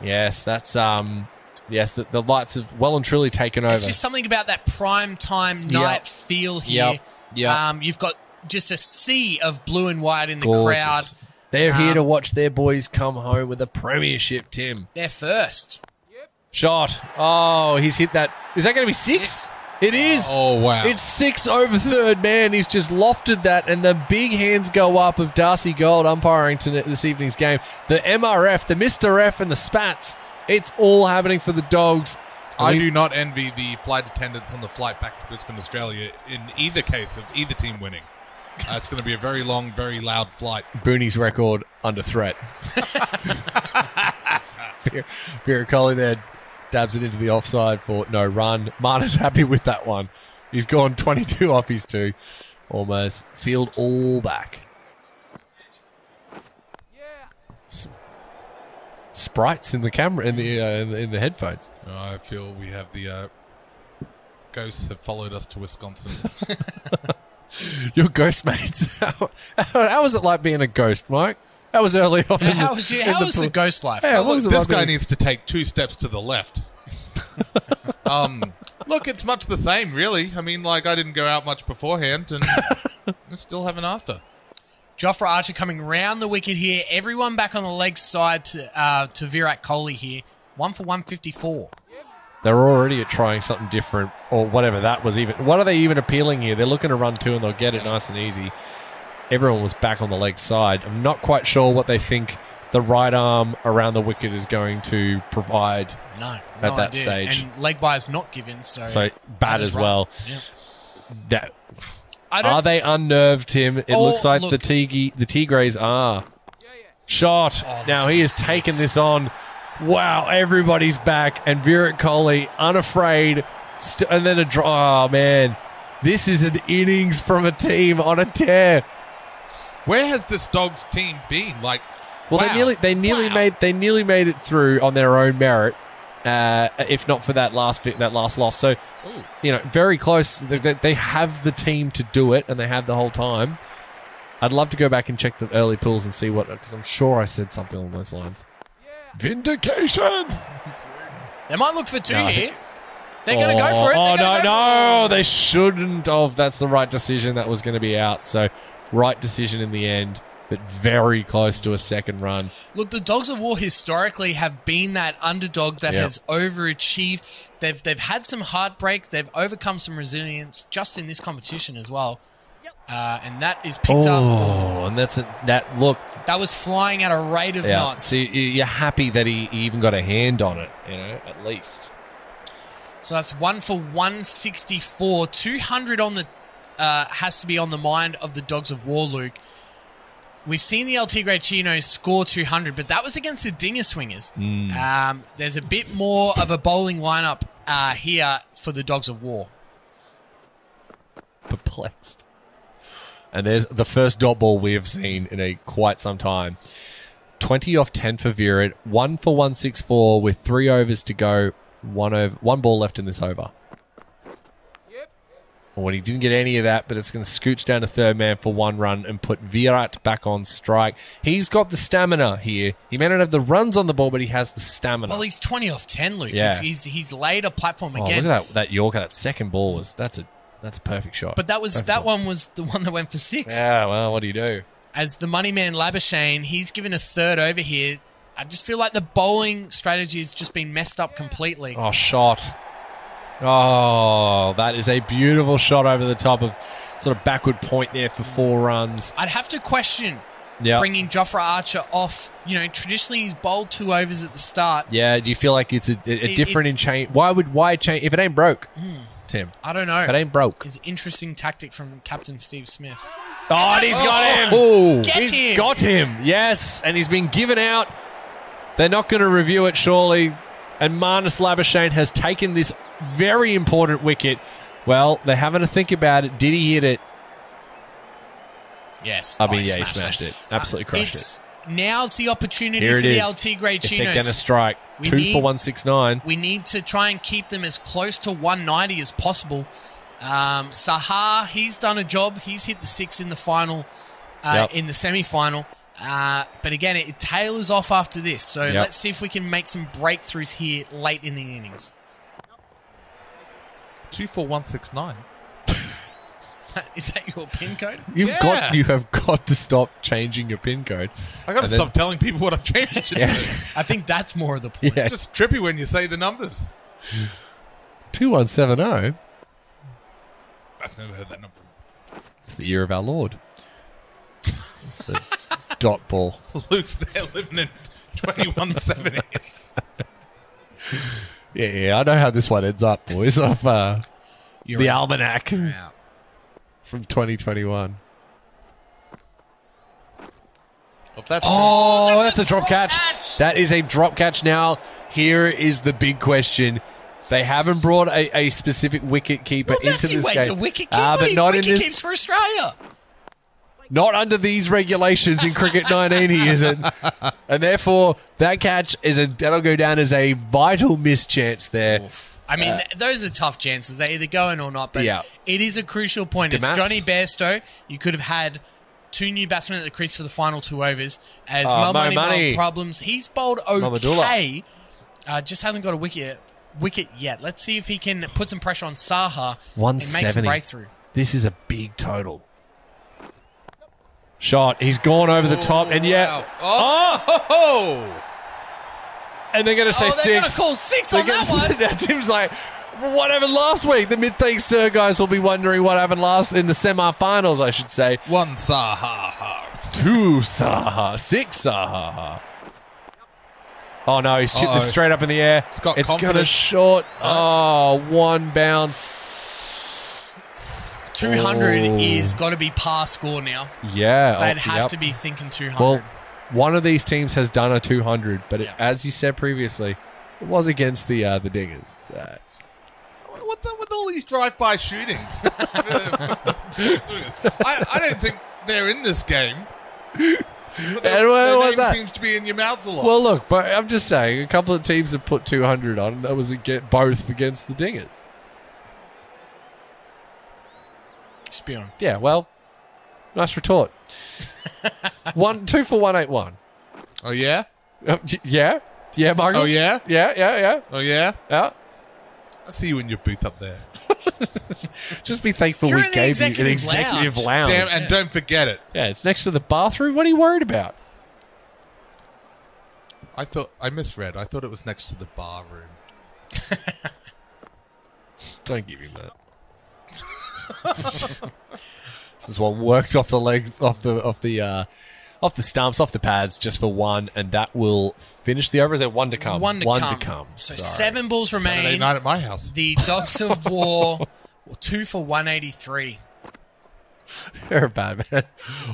B: Yes, that's um. Yes, the, the lights have well and truly taken over.
A: It's just something about that prime time night feel here.
B: Yep. Yep.
A: Um, you've got just a sea of blue and white in the
B: Gorgeous.
A: crowd.
B: They're here
A: Um,
B: to watch their boys come home with a premiership. Tim
A: They're first. Yep.
B: shot. Oh, he's hit that. Is that going to be six?
A: Six.
B: It is.
E: Oh, wow.
B: It's six over third man. He's just lofted that, and the big hands go up of Darcy Gold umpiring to this evening's game. The MRF, the Mr. F, and the Spats. It's all happening for the dogs.
E: I do not envy the flight attendants on the flight back to Brisbane, Australia, in either case of either team winning. Uh, it's going to be a very long, very loud flight.
B: Booney's record under threat. [laughs] Beer there dabs it into the offside for no run. Marner's happy with that one. He's gone 22 off his two. Almost. Field all back. Sprites in the camera, in the, uh, in the, in the headphones.
E: I feel we have the uh, ghosts have followed us to Wisconsin. [laughs] [laughs]
B: Your ghost mates. [laughs] How, how was it like being a ghost, Mike? That was early on.
A: How was, you, how
B: the
A: was the ghost life?
B: Yeah,
E: Look,
B: what was the
E: this guy needs to take two steps to the left. um, look, it's much the same, really. I mean, like I didn't go out much beforehand, and I still have an after.
A: Jofra Archer coming round the wicket here. Everyone back on the leg side to, uh, to Virat Kohli here. One for 154.
B: They're already at trying something different, or whatever that was. Even what are they even appealing here? They're looking to run two, and they'll get it nice and easy. Everyone was back on the leg side. I'm not quite sure what they think the right arm around the wicket is going to provide.
A: No,
B: At
A: no
B: that
A: idea.
B: stage.
A: And leg by is not given, so.
B: So bad as
A: right.
B: well.
A: Yeah.
B: That Are they unnerved Tim? It
A: Oh,
B: looks like
A: look.
B: the Tiggy, the Tigres are. Shot.
A: Oh,
B: now he has
A: is
B: taken this on. Wow, everybody's back, and Virat Kohli unafraid, st- and then a draw. Oh man, this is an innings from a team on a tear.
E: Where has this dog's team been? Like,
B: Well,
E: wow.
B: they nearly they nearly
E: Wow.
B: made they nearly made it through on their own merit, uh, if not for that last bit, that last loss. So
E: Ooh.
B: you know, very close. They, they, have the team to do it, and they have the whole time. I'd love to go back and check the early pools and see what, because I'm sure I said something along those lines. Vindication.
A: They might look for two
B: No,
A: here. They're going to go
B: Oh,
A: for it.
B: Oh
A: They're
B: no,
A: go
B: no,
A: for
B: they shouldn't have. That's the right decision. That was going to be out. So, right decision in the end, but very close to a second run.
A: Look, the Dogs of Waugh historically have been that underdog that
B: Yep.
A: has overachieved. They've they've had some heartbreaks. They've overcome some resilience just in this competition as well. Uh, and that is picked up.
B: Oh, and that's a, that. Look,
A: That was flying at a rate of
B: yeah.
A: knots.
B: So you- you're happy that he, he even got a hand on it. You know, at least.
A: So that's one for 164. 200 on the uh, has to be on the mind of the Dogs of Waugh, Luke. We've seen the El Tigre Chinos score 200, but that was against the Dinger Swingers. Um, there's a bit more of a bowling lineup uh, here for the Dogs of Waugh.
B: perplexed. And there's the first dot ball we have seen in a quite some time. 20 off 10 for Virat, 1 for 164 with 3 overs to go, one over one ball left in this over. When he didn't get any of that, but it's going to scooch down to third man for one run and put Virat back on strike. He's got the stamina here. He may not have the runs on the ball, but he has the stamina.
A: Well, he's 20 off 10, Luke.
B: Yeah.
A: He's, he's, he's laid a platform
B: oh,
A: again.
B: look at that that Yorker, that second ball was that's a that's a perfect shot.
A: But that was
B: Perfect
A: that
B: ball.
A: one was the [laughs] one that went for six.
B: Yeah, well, what do you do?
A: as the money man Labuschagne, he's given a third over here. I just feel like the bowling strategy has just been messed up completely.
B: Oh, shot. Oh, that is a beautiful shot over the top of sort of backward point there for four runs.
A: I'd have to question
B: Yeah.
A: bringing Jofra Archer off. You know, traditionally he's bowled two overs at the start.
B: Yeah, do you feel like it's a, a, different
A: it-
B: in chain? Why would why change if it ain't broke, hmm. Tim?
A: I don't know.
B: If it ain't broke.
A: It's an interesting tactic from Captain Steve Smith.
B: Oh, and he's oh! got him.
A: Oh, Get
B: he's
A: him.
B: got him. Yes, and he's been given out. They're not going to review it, surely. And Marnus Labuschagne has taken this very important wicket. Well, they're having to think about it. Did he hit it?
A: Yes.
B: I
A: Oh,
B: mean, yeah, he
A: smashed
B: smashed it. Absolutely crushed
A: it's, Now's the opportunity
B: Here
A: for the. El Tigre
B: If they're going to
A: Chinos.
B: strike
A: We
B: two
A: need-
B: for one six nine.
A: We need to try and keep them as close to 190 as possible. Um, Saha, he's done a job. He's hit the six in the final, uh,
B: Yep.
A: in the semi final. Uh, but again, it, it tailors off after this. So
B: Yep.
A: let's see if we can make some breakthroughs here late in the innings.
E: Two four one six nine. [laughs]
A: Is that your pin code?
B: You've
E: Yeah.
B: got you have got to stop changing your pin code.
E: I got to
B: And then-
E: stop telling people what I've changed it [laughs]
B: Yeah.
E: to.
A: I think that's more of the point.
B: Yeah,
E: It's just trippy when you say the numbers.
B: two one seven zero.
E: I've never heard that number.
B: It's the year of our Lord. It's a [laughs] dot ball.
E: Luke's there living in twenty one seventy.
B: Yeah, yeah, I know how this one ends up, boys. Of uh,
A: You're
B: the
A: out.
B: almanac
A: You're out.
B: from 2021.
E: If that's
B: Oh,
A: that's a
B: drop, catch.
A: catch.
B: That is a drop catch. Now, here is the big question. They haven't brought a, a specific wicket keeper
A: Well,
B: into this game.
A: a wicket keeper.
B: Ah, but not in this.
A: keeps for Australia.
B: Not under these regulations in cricket 19, he isn't. And therefore, that catch is a that'll go down as a vital mischance there.
A: I mean, th- those are tough chances. They either go in or not. But
B: Uh, Yeah.
A: it is a crucial point. It's Jonny Bairstow. You could have had two new batsmen at the crease for the final two overs. As
B: Oh,
A: Mo
B: Mo
A: Money
B: Money.
A: problems, he's bowled okay. Uh, just hasn't got a wicket wicket yet. Let's see if he can put some pressure on Saha and make some
B: 170.
A: breakthrough.
B: This is a big total. Shot. He's gone over the top, and yeah,
E: Wow. Oh!
B: and they're going to say
A: oh, they're going to call six
B: They're
A: on that one. [laughs]
B: Tim's like, what happened last week? The Midthankssir guys will be wondering what happened last in the semi-finals, I should say.
E: One sa ha ha.
B: Two Saha, six Saha. Oh no, he's chipped this straight up in the air.
E: It's got
B: it's got a short. Oh, one bounce.
A: 200
B: Oh.
A: is got to be par score now.
B: Yeah,
A: They'd
B: oh,
A: have
B: yep.
A: to be thinking 200.
B: Well, one of these teams has done a 200, but it, as you said previously, it was against the uh, the Dingers. So.
E: What's up with all these drive-by shootings? [laughs] [laughs] I, I don't think they're in this game. But their,
B: And what
E: their
B: was
E: name
B: that?
E: seems to be in your mouths a lot.
B: Well, look, but I'm just saying, a couple of teams have put 200 on. and That was against, both against the Dingers.
A: Spion.
B: Yeah, well, nice retort. [laughs] one, two for one eight one.
E: oh yeah,
B: Uh, yeah, yeah, Michael.
E: Oh, yeah?
B: yeah, yeah, yeah,
E: oh yeah.
B: yeah.
E: I see you in your booth up there. [laughs]
B: Just be thankful
A: You're
B: we gave you an
A: executive
B: executive
A: lounge.
B: lounge.
E: Damn, and don't forget it.
B: Yeah, it's next to the bathroom. What are you worried about?
E: I thought I misread. I thought it was next to the bar room. [laughs]
B: Don't give him that. This is one worked off the leg, off the, off the, uh, off the stumps, off the pads, just for one, and that will finish the over. Is there one to come?
A: One to come. So
B: Sorry.
A: seven balls remain.
E: Saturday
A: remain.
E: night at my house.
A: The Dogs of [laughs] Waugh, well, two for 183. [laughs]
B: You're a bad man.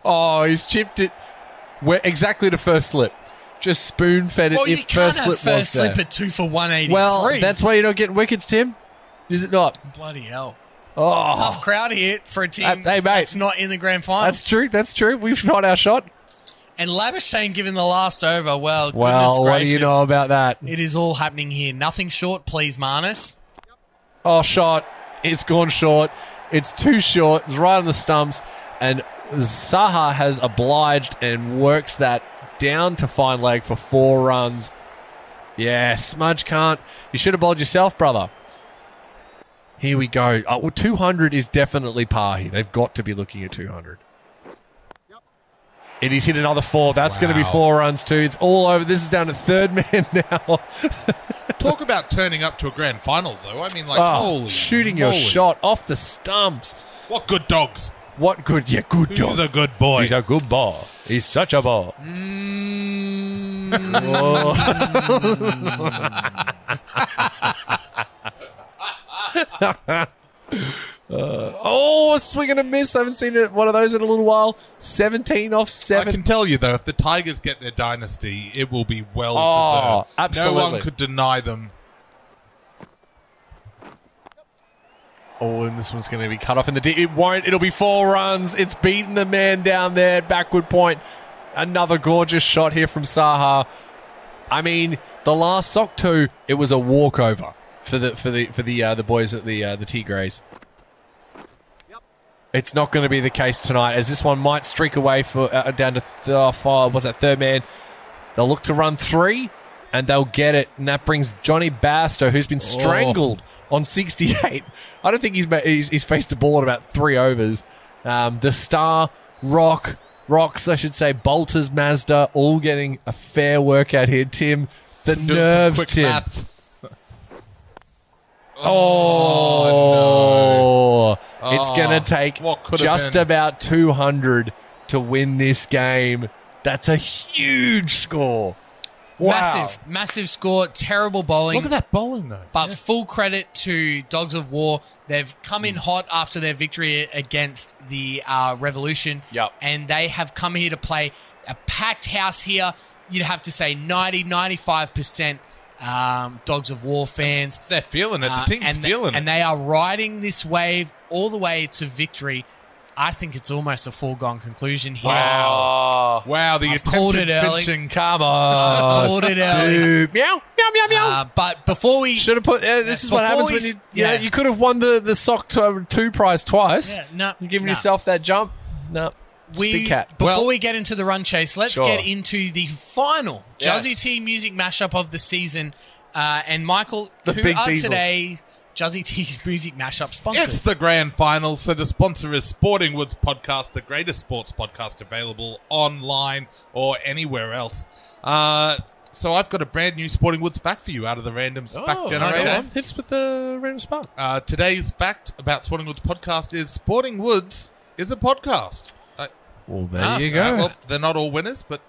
B: Oh, he's chipped it. Where exactly the first slip. Just spoon fed it.
A: Well, you can't
B: first
A: have
B: slip
A: first
B: was
A: slip
B: there.
A: at two for 183.
B: Well, that's why you're not getting wickets, Tim. Is it not?
A: bloody hell.
B: Oh,
A: Tough crowd here for a team
B: hey, mate.
A: that's not in the grand final.
B: that's true. That's true. We've shot our shot.
A: and Labuschagne giving the last over. Well,
B: Well,
A: goodness
B: what do you know about that?
A: It is all happening here. Nothing short, please, Marnus.
B: Oh, shot. It's gone short. It's too short. It's right on the stumps. And Saha has obliged and works that down to fine leg for four runs. Yeah, Smudge can't. You should have bowled yourself, brother. Here we go. Oh, well, 200 is definitely par here. They've got to be looking at 200. And he's hit another four. That's going to be four runs too. It's all over. This is down to third [laughs] man now.
E: Talk about turning up to a grand final, though. I mean, like,
B: Oh,
E: holy
B: shooting your shot off the stumps.
E: What good dogs?
B: What good? Yeah, good job.
E: He's a good boy.
B: He's a good ball. He's such a ball. Mm. [laughs] Oh. [laughs] [laughs] oh, a swing and a miss. I haven't seen it, one of those in a little while. 17 off 7.
E: I can tell you though, if the Tigers get their dynasty, it will be well
B: Oh,
E: deserved. No one could deny them.
B: Oh, and this one's going to be cut off in the deep. It won't. It'll be four runs. It's beaten the man down there at backward point. Another gorgeous shot here from Saha. I mean, the last SOCC two, it was a walkover for the for the for the uh, the boys at the uh, the Tigres. It's not going to be the case tonight, as this one might streak away for uh, down to th- uh, five. Was that third man? They'll look to run three, and they'll get it, and that brings Jonny Bairstow, who's been strangled on 68. I don't think he's he's, he's faced the ball at about three overs. Um, the Star, Rock, Rocks, I should say, Bolters, Mazda, all getting a fair workout here. Tim, the
E: Doing
B: nerves, Tim.
E: maths.
B: Oh, it's
E: Oh,
B: going to take
E: what
B: just
E: been.
B: about 200 to win this game. That's a huge score. Wow.
A: Massive, massive score. Terrible bowling.
E: Look at that bowling though.
A: But full credit to Dogs of Waugh. They've come in hot after their victory against the uh, Revolution.
B: Yep.
A: And they have come here to play a packed house here. You'd have to say 90, 95% um, Dogs of Waugh fans.
E: They're feeling it. The
A: Uh,
E: team's
A: and,
E: feeling
A: and
E: it.
A: they are riding this wave all the way to victory. I think it's almost a foregone conclusion here.
B: Oh,
E: wow, the
A: I've called
E: attempted
A: it early.
E: pinching.
B: come on.
A: Called it early.
B: Meow, meow, meow, meow.
A: Uh, but before we
B: Should have put. Uh, this is what happens
A: we
B: when you. Yeah,
A: yeah.
B: you could have won the the sock to, two prize twice.
A: Yeah, no,
B: You're giving
A: no.
B: yourself that jump. No.
A: We before
E: Well-
A: we get into the run chase, let's
B: Sure.
A: get into the final
B: Yes.
A: Juzzy T music mashup of the season. Uh, and Michael,
B: The
A: who are
B: diesel.
A: today's Juzzy T's [laughs] music mashup sponsors?
E: It's the grand final, so the sponsor is Sporting Woods Podcast, the greatest sports podcast available online or anywhere else. Uh, so I've got a brand new Sporting Woods fact for you out of the random fact
B: Oh,
E: generator.
B: okay. Hit with the random spot.
E: Uh, today's fact about Sporting Woods Podcast is Sporting Woods is a podcast.
B: Well, there
A: Ah,
B: you
E: uh,
B: go.
E: well, they're not all winners, but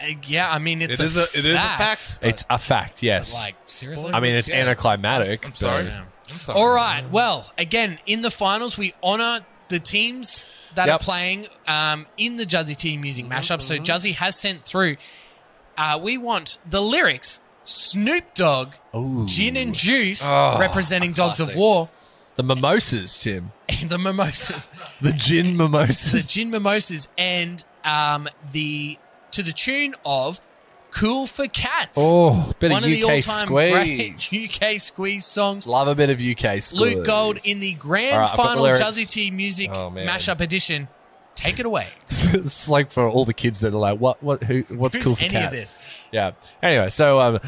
A: Uh, yeah, I mean, it's
E: it is a, it is a fact.
B: it's a fact, yes.
A: Like seriously,
B: I mean, it's
E: Yeah.
B: anticlimactic.
E: I'm sorry.
B: so-
A: Yeah.
E: I'm sorry.
A: All right. Well, again, in the finals, we honor the teams that
B: Yep.
A: are playing um, in the Juzzy Team music
E: Mm-hmm,
A: mashup. So Juzzy has sent through. Uh, we want the lyrics: Snoop Dogg, Gin and Juice,
B: Oh,
A: representing Dogs of. Waugh,
B: The mimosas, Tim. [laughs]
A: the mimosas,
B: The gin mimosas.
A: the gin mimosas, and um, the to the tune of "Cool for Cats."
B: Oh, bit
A: one
B: of
A: of the
B: UK squeeze. [laughs]
A: UK squeeze songs.
B: Love a bit of UK squeeze.
A: Luke Gold in the grand
B: right,
A: final. Juzzy T music
B: Oh,
A: mashup edition. Take it away.
B: it's, like for all the kids that are like, what, what, who, what's
A: Who's
B: cool for
A: any
B: cats?
A: of this?
B: Yeah. Anyway, so um,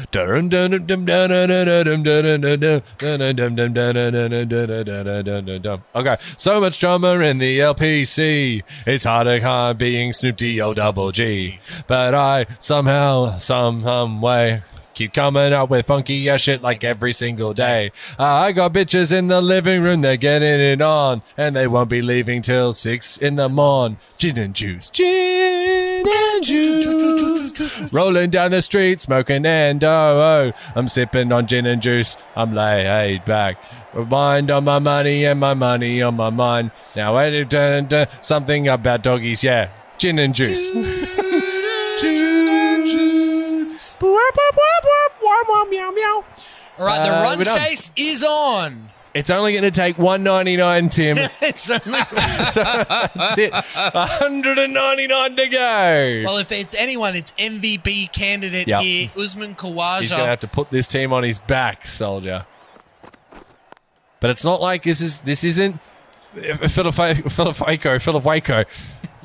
B: okay. So much drama in the LPC. It's hard to hard being Snoop D O double G, but I somehow, some way Keep coming up with funky ass shit like every single day. Uh, I got bitches in the living room, they're getting it on, and they won't be leaving till six in the morn. Gin and juice, gin and juice. Rolling down the street, smoking and oh, oh. I'm sipping on gin and juice. I'm laid back. Mind on my money and my money on my mind. Now something about doggies, yeah. Gin and juice. [laughs]
A: All right, the
B: Uh,
A: run
B: we're done.
A: chase is on.
B: It's only going to take 199, Tim.
A: it's only
B: That's it. 199 to go.
A: well, if it's anyone, it's MVP candidate
B: Yep.
A: here, Usman
B: He's going to have to put this team on his back, soldier. But it's not like this is this isn't Philip Philip Waco, Philip Waco,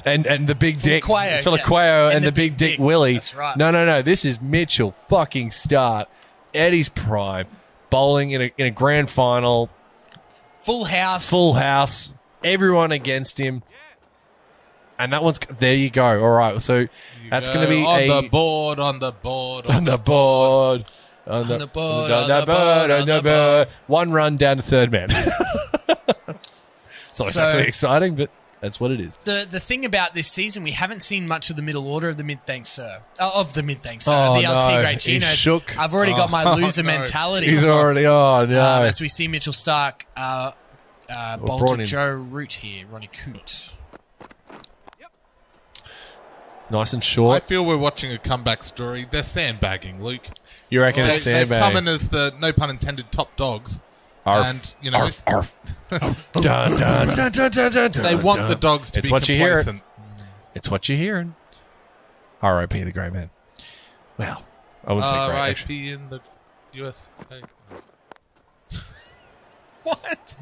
B: and and the big dick
A: Quayo, yeah.
B: And,
A: And
B: the,
A: the
B: big
A: big
B: dick,
A: dick.
B: Willie.
A: That's right.
B: No, no, no. This is Mitchell fucking Stark, Eddie's prime, bowling in a in a grand final,
A: Full house.
B: full house, everyone against him. And that one's there. You go. All right. So that's going to be
E: on
B: a
E: the board, on the board.
B: on the board. On
A: the board, on the board, on the board.
B: One run down to third man. [laughs] it's not
A: So-
B: exactly exciting, but that's what it is.
A: The the thing about this season, we haven't seen much of the middle order of the Midthankssir uh, of the Midthankssir.
B: Oh,
A: the LT
B: no.
A: Great
B: He's
A: Chino.
B: shook.
A: I've already got my
E: Oh, [laughs]
A: loser
E: no.
A: mentality.
B: He's already. Oh no!
A: um, as we see Mitchell Starc uh, uh,
B: brought
A: bolted. Joe Root here, Ronnie Coote.
B: nice and short.
E: I feel we're watching a comeback story. They're sandbagging, Luke.
B: You reckon
E: They,
B: it's
E: they've
B: sandbag?
E: come in as the, no pun intended, top dogs.
B: Arf.
E: And, you know,
B: Arf, arf. [laughs] dun, dun, dun, dun, dun, dun,
E: they want
B: dun.
E: the dogs to
B: It's
E: be
B: what you hear. It's what you're hearing. R.I.P. the great man. Well, I wouldn't say great.
E: R.I.P. in the US. [laughs]
A: What?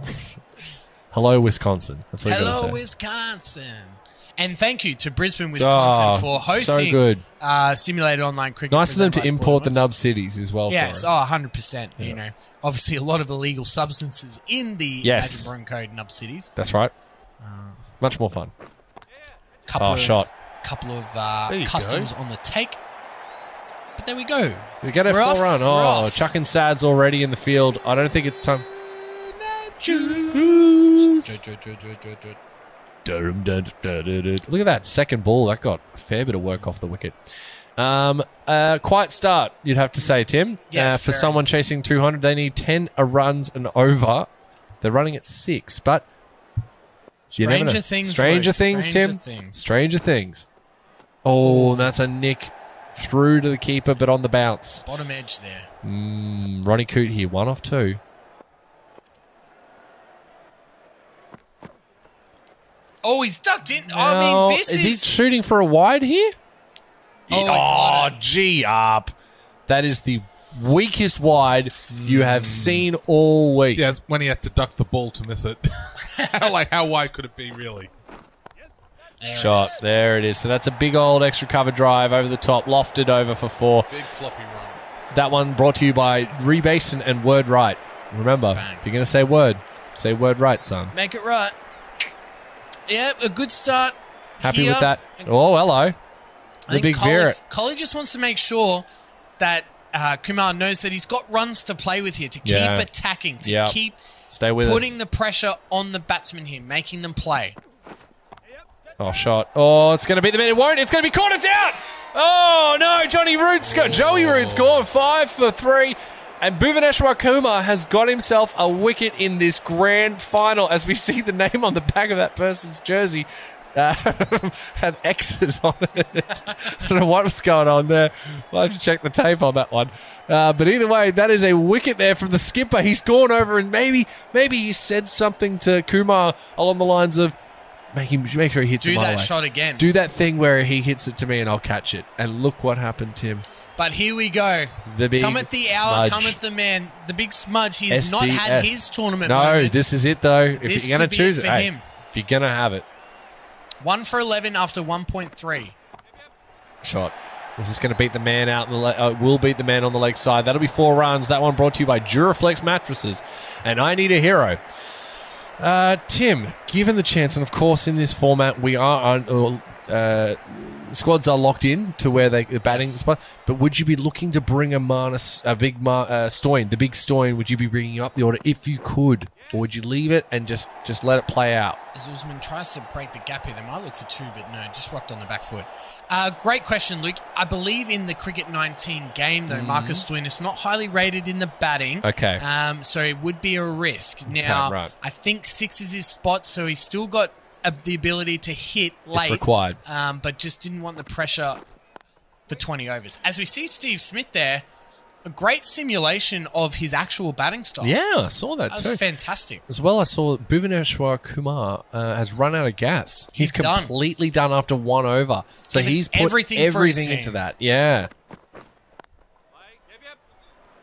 B: Hello, Wisconsin. That's what you
A: Hello,
B: gotta say.
A: Wisconsin. And thank you to Brisbane, Wisconsin
B: Oh,
A: for
B: so
A: hosting
B: good.
A: Uh, simulated online cricket.
B: Nice of them to
A: presented by
B: import the
A: Sporting
B: nub cities as well.
A: Yes,
B: for
A: oh, 100%. You know, obviously a lot of illegal substances in the
B: Yes.
A: Imagine Code nub cities.
B: That's right. Much more fun.
A: Couple
B: Oh,
A: of,
B: shot.
A: Couple of uh,
E: There you
A: customs on the take. But there we go.
B: We get a
A: We're
B: full
A: off,
B: run.
A: we're
B: Oh,
A: off.
B: Chuck and Sad's already in the field. I don't think it's time. Dum, dum, dum, dum, dum. Look at that second ball. That got a fair bit of work off the wicket. Um, uh, quiet start, you'd have to say, Tim.
A: Yes,
B: uh, for someone chasing 200, they need 10 runs and over. They're running at six, but.
A: Stranger things.
B: Stranger
A: Luke,
B: things,
A: stranger
B: Tim.
A: Things.
B: Stranger things. Oh, that's a nick through to the keeper, but on the bounce.
A: Bottom edge there.
B: Mm, Ronnie Coote here, one off two.
A: Oh, he's ducked in.
B: Now,
A: I mean, this
B: is,
A: is.
B: he shooting for a wide here?
A: Oh, I
B: oh,
A: got
B: gee up. That is the weakest wide you have hmm. seen all week.
E: Yeah, it's when he had to duck the ball to miss it. [laughs] like, how wide could it be, really?
A: There it
B: Shot.
A: is.
B: There it is. So that's a big old extra cover drive over the top, lofted over for four.
E: Big floppy run.
B: That one brought to you by Rebase and, and Word Right. Remember,
A: Bang.
B: if you're going to say word, say word right, son.
A: Make it right. Yeah, a good start.
B: Happy
A: here.
B: with that? Oh, hello. The big Kohli,
A: Kohli just wants to make sure that uh, Kumar knows that he's got runs to play with here to keep attacking, to
B: Yeah.
A: keep
B: Stay with
A: putting
B: us.
A: the pressure on the batsman here, making them play.
B: Oh, shot. Oh, it's going to be the minute. It won't. It's going to be caught. It's out. Oh, no. Johnny Root's got Joey Root's gone five for three. And Bhuvneshwar Kumar has got himself a wicket in this grand final as we [laughs] see the name on the back of that person's jersey. Uh, [laughs] had X's on it. [laughs] I don't know what was going on there. We'll have to check the tape on that one. Uh, but either way, that is a wicket there from the skipper. He's gone over and maybe maybe he said something to Kumar along the lines of make him make sure he hits
A: Do that
B: way.
A: shot again.
B: Do that thing where he hits it to me and I'll catch it. And look what happened, Tim.
A: But here we go.
B: The big
A: come at the hour,
B: smudge.
A: come at the man, the big smudge. He's not had his tournament
B: No,
A: moment.
B: this is it though. If
A: This
B: you're
A: gonna
B: choose
A: it for
B: hey,
A: him.
B: if you're going to have it,
A: One for 11 after 1.3.
B: shot. This is going to beat the man out. In the le- uh, will beat the man on the leg side. That'll be four runs. That one brought to you by Duraflex mattresses, and I need a hero. Uh, Tim, given the chance, and of course in this format we are on. Uh, squads are locked in to where they the batting spot. But would you be looking to bring a Marnus, a big Mar, uh, Stoin, the big Stoin? Would you be bringing up the order if you could, or would you leave it and just just let it play out?
A: As Usman tries to break the gap here, they might look for two, but no, just rocked on the back foot. Uh, great question, Luke. I believe in the Cricket 19 game, though, Marcus Twin is not highly rated in the batting.
B: Mm-hmm. Okay.
A: Um, so it would be a risk. Now,
B: right.
A: I think six is his spot, so he's still got the ability to hit late.
B: required.
A: Um, but just didn't want the pressure for 20 overs. As we see Steve Smith there, a great simulation of his actual batting style.
B: Yeah, I saw that,
A: That
B: too.
A: was fantastic.
B: As well, I saw Bhuvneshwar Kumar uh, has run out of gas. He's,
A: He's
B: completely done. after one over. so he's put
A: everything
B: everything, into that. Yeah.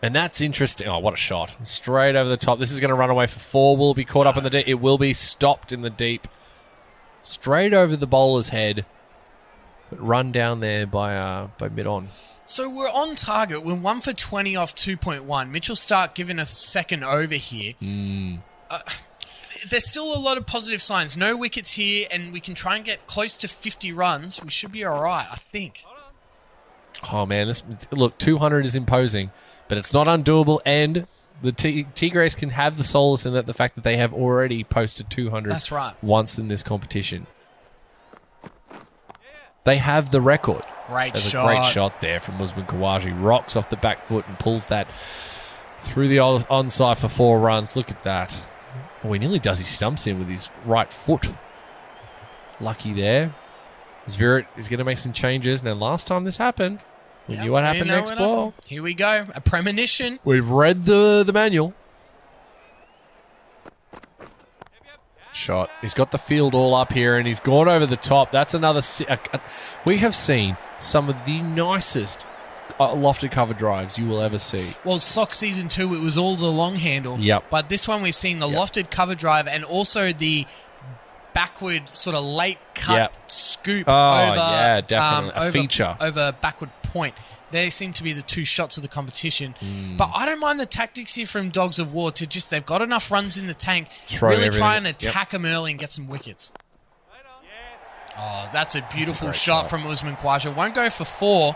B: And that's interesting. Oh, what a shot. Straight over the top. This is going to run away for four. Will be caught up in the deep. It will be stopped in the deep. Straight over the bowler's head. But run down there by uh, by mid on.
A: So we're on target. We're one for 20 off 2.1. Mitchell Starc giving a second over here.
B: Hmm.
A: Uh, there's still a lot of positive signs. No wickets here, and we can try and get close to 50 runs. We should be all right, I think.
B: Oh man, this look 200 is imposing, but it's not undoable. And the T- Tigres can have the solace in that the fact that they have already posted 200.
A: That's right.
B: Once in this competition, they have the record.
A: Great
B: There's
A: shot.
B: a great shot there from Usman Khawaja. Rocks off the back foot and pulls that through the on- onside for four runs. Look at that. Oh, he nearly does He stumps in with his right foot. Lucky there. Zvirat is going to make some changes. Now, last time this happened,
A: Yep,
B: knew what happened
A: know
B: next ball.
A: Here we go. A premonition.
B: We've read the the manual. Shot. He's got the field all up here, and he's gone over the top. That's another. si- uh, uh, We have seen some of the nicest uh, lofted cover drives you will ever see.
A: Well, SOCC season two, it was all the long handle.
B: Yep.
A: But this one, we've seen the lofted cover drive and also the backward sort of late cut
B: Yep.
A: scoop
B: Oh,
A: over.
B: yeah, definitely. A
A: over,
B: feature.
A: over backward point. They seem to be the two shots of the competition.
B: Hmm.
A: But I don't mind the tactics here from Dogs of Waugh to just they've got enough runs in the tank.
B: Throw
A: really
B: everything-
A: try and
B: yep.
A: attack them early and get some wickets. Oh, that's a beautiful
B: great
A: shot,
B: shot.
A: from Usman Khawaja. Won't go for four,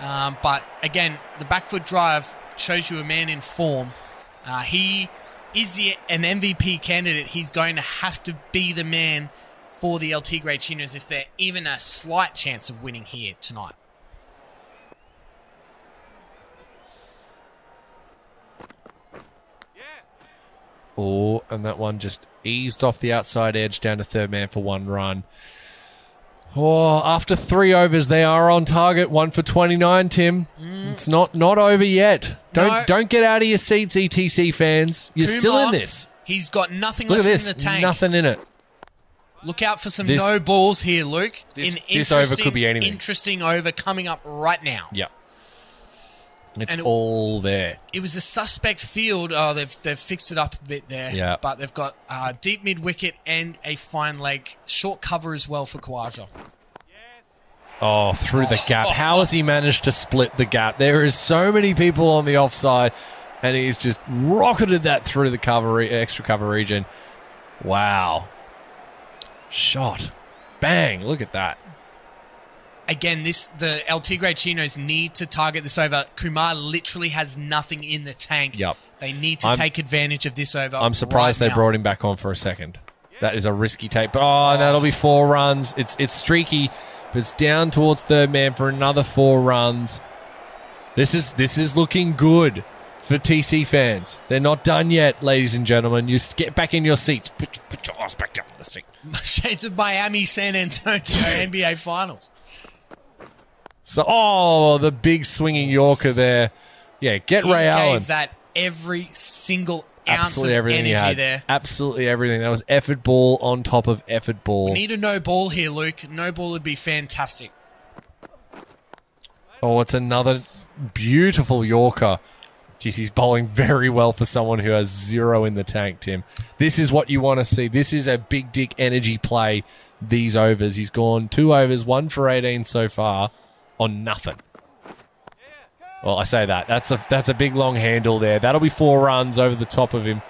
A: um, but again, the back foot drive shows you a man in form. Uh, he is the, an MVP candidate. He's going to have to be the man for the El Tigre Chinos if they're even a slight chance of winning here tonight.
B: Oh, and that one just eased off the outside edge down to third man for one run. Oh, after three overs, they are on target. One for twenty nine. Tim, it's not not over yet. Don't
A: Mm. No.
B: don't get out of your seats, ETC fans. You're still in this.
A: He's got nothing
B: Look
A: left
B: this.
A: in the tank.
B: Nothing in it.
A: Look out for some
B: This-
A: no balls here, Luke.
B: This-
A: An
B: this over could be anything.
A: Interesting over coming up right now.
B: Yeah. It's
A: And it-
B: all there.
A: It was a suspect field. Oh, they've they've fixed it up a bit there.
B: Yeah.
A: But they've got uh, deep mid wicket and a fine leg, short cover as well for Khawaja.
B: Oh, through the gap. How has he managed to split the gap? There is so many people on the offside, and he's just rocketed that through the cover, extra cover region. Wow. Shot. Bang. Look at that.
A: Again, this the El Tigre Chinos need to target this over. Kumar literally has nothing in the tank.
B: Yup.
A: They need to
B: I'm-
A: take advantage of this over.
B: I'm surprised
A: right
B: they
A: now.
B: brought him back on for a second. That is a risky take. But oh, that'll be four runs. It's it's streaky, but it's down towards third man for another four runs. This is this is looking good for TC fans. They're not done yet, ladies and gentlemen. You get back in your seats. Put, put your ass back down in the seat. [laughs]
A: Shades of Miami, San Antonio [laughs] NBA Finals.
B: So oh, the big swinging Yorker there. Yeah, get
A: He
B: Ray
A: gave
B: Allen.
A: that every single ounce
B: Absolutely
A: of
B: everything he
A: energy
B: had.
A: there.
B: Absolutely everything. That was effort ball on top of effort ball.
A: We need a no ball here, Luke. No ball would be fantastic.
B: Oh, it's another beautiful Yorker. Jeez, he's bowling very well for someone who has zero in the tank, Tim. This is what you want to see. This is a big dick energy play, these overs. He's gone two overs, one for 18 so far, on nothing. Well, I say that. That's a that's a big long handle there. That'll be four runs over the top of him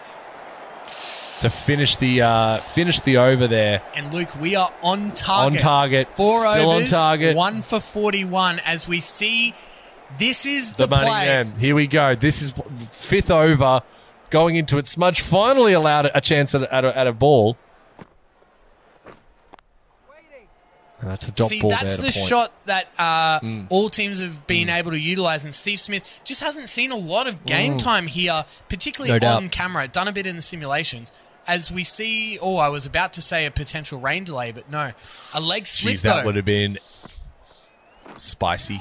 B: to finish the uh, finish the over there.
A: And Luke, we are on target.
B: On target.
A: Four
B: Still on target.
A: one for 41. As we see, this is
B: the,
A: the,
B: money
A: play.
B: man. Here we go. This is fifth over, going into it. Smudge finally allowed a chance at, at, a, at a ball. And that's a dot
A: See,
B: ball
A: that's
B: there
A: the
B: point. Mm.
A: shot that uh, all teams have been able to utilize, and Steve Smith just hasn't seen a lot of game time here, particularly
B: Mm. No doubt.
A: on camera. Done a bit in the simulations. As we see, oh, I was about to say a potential rain delay, but no, a leg slip
B: Jeez, that
A: though.
B: would have been spicy.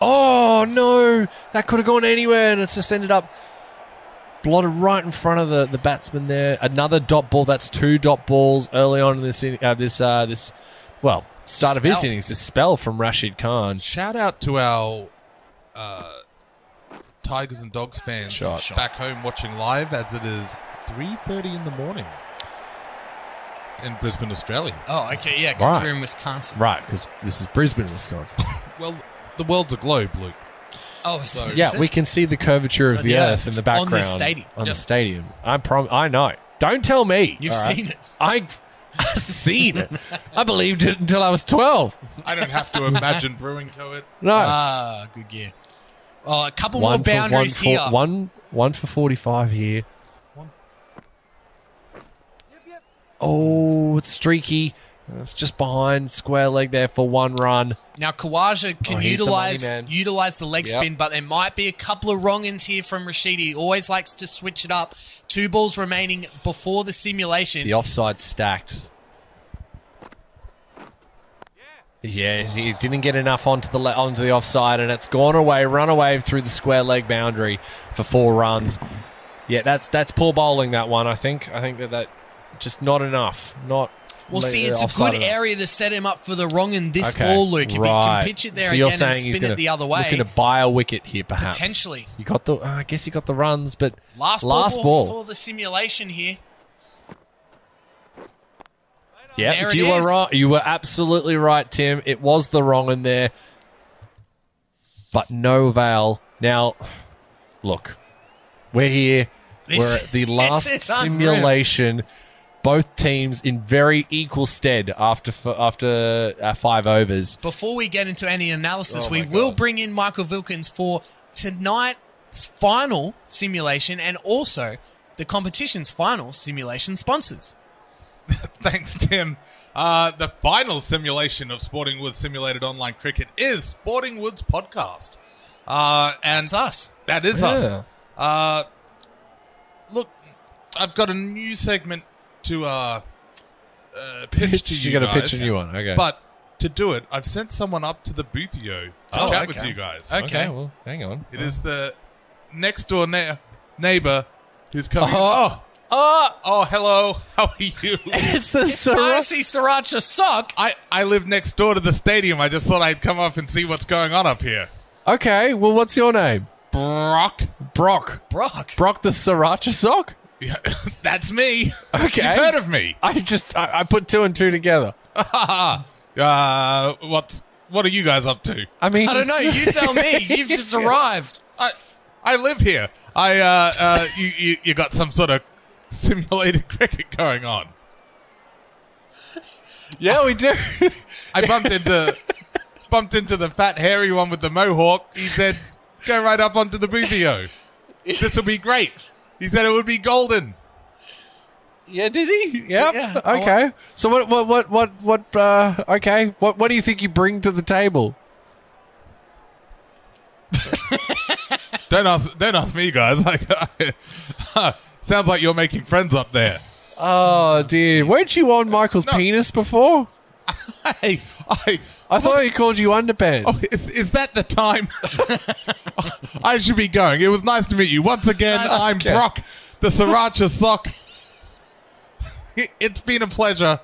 B: Oh no, that could have gone anywhere, and it's just ended up blotted right in front of the, the batsman there. Another dot ball. That's two dot balls early on in this uh, this uh, this well start of his
A: Spell.
B: innings. This spell from Rashid Khan.
E: Shout out to our uh, Tigers and Dogs fans
B: Shot.
E: back home watching live as it is 3.30 in the morning in Brisbane, Australia.
A: oh, okay, yeah, because
B: Right.
A: we're in Wisconsin.
B: Right, because this is Brisbane, Wisconsin. [laughs]
E: Well, the world's a globe, Luke.
A: Oh, so
B: yeah, we can see the curvature of
A: Of
B: the,
A: the
B: earth
A: earth
B: in the
A: on
B: background
A: the stadium.
B: On
E: Yep.
B: the stadium, I prom- I know. Don't tell me.
A: You've
B: all right?
A: seen it.
B: I I've [laughs] seen it. I believed it until I was twelve.
E: I don't have to imagine Brewing Co. it.
B: No,
A: Ah, good year. Oh, a couple more
B: one for one,
A: boundaries
B: for,
A: here.
B: one one for forty five here. Oh, it's streaky. It's just behind square leg there for one run.
A: Now Khawaja can
B: Oh, he's the
A: utilize
B: money
A: utilize the leg
B: Yep.
A: spin, but there might be a couple of wrong-ins here from Rashidi. He always likes to switch it up. Two balls remaining before the simulation.
B: The offside stacked. Yeah, he didn't get enough onto the le- onto the offside, and it's gone away, run away through the square leg boundary for four runs. Yeah, that's that's poor bowling that one. I think. I think that that just not enough. Not.
A: Well, see, it's a good area to set him up for the wrong in this
B: Okay,
A: ball, Luke. If he can pitch it there
B: so you're
A: again
B: saying
A: and
B: he's
A: spin
B: gonna,
A: it the other way,
B: looking to buy a wicket here, perhaps
A: Potentially.
B: You got the. Uh, I guess you got the runs, but
A: last,
B: last
A: ball,
B: ball.
A: for the simulation here.
B: Yeah,
A: There it
B: you were
A: is.
B: right. You were absolutely right, Tim. It was the wrong in there, but no avail. Now, look, we're here.
A: This-
B: we're at the [laughs]
A: this
B: last
A: is unreal.
B: simulation. Both teams in very equal stead after f- after uh, five overs.
A: Before we get into any analysis,
B: Oh
A: we
B: my
A: will bring in Michael Vilkins for tonight's final simulation and also the competition's final simulation sponsors. [laughs]
E: Thanks, Tim. Uh, the final simulation of Sporting Woods Simulated Online Cricket is Sporting Woods Podcast. Uh, and
A: It's us.
E: that is
B: Yeah.
E: us. Uh, look, I've got a new segment to uh, uh, pitch [laughs] to you
B: You're gonna pitch a new one, okay?
E: But to do it, I've sent someone up to the boothio to
A: Oh,
E: chat with
A: okay.
E: you guys.
A: Okay.
B: okay, well, hang on.
E: It is the next door na- neighbor who's coming.
B: Oh.
E: Oh, oh, hello. How are you? [laughs]
B: It's the
A: I
B: Syrah-
A: see Sriracha sock.
E: I, I live next door to the stadium. I just thought I'd come up and see what's going on up here.
B: Okay, well, what's your name?
E: Brock.
B: Brock.
A: Brock.
B: Brock the Sriracha sock?
E: Yeah, [laughs] that's me.
B: Okay.
E: You've heard of me.
B: I just I, I put two and two together. [laughs]
E: Uh, what's what are you guys up to?
B: I mean,
A: I don't know. You tell me. [laughs] You've just arrived.
E: I I live here. I uh, uh you, you you got some sort of simulated cricket going on.
B: Yeah, we do.
E: I bumped into bumped into the fat hairy one with the mohawk. He said, "Go right up onto the boothio. This will be great." He said it would be golden.
B: yeah, did he? Yep.
A: Yeah, I
B: Okay. So what what what what what uh okay, what what do you think you bring to the table? [laughs]
E: Don't ask don't ask me, guys. [laughs] Like, [laughs] sounds like you're making friends up there.
B: Oh dear. Weren't you on Michael's
E: No.
B: penis before?
E: Hey, I
B: I thought he called you underpants.
E: Oh, is, is that the time? [laughs] I should be going. It was nice to meet you. Once again. I'm
B: Okay.
E: Brock, the Sriracha Sock. It- [laughs] It's been a pleasure.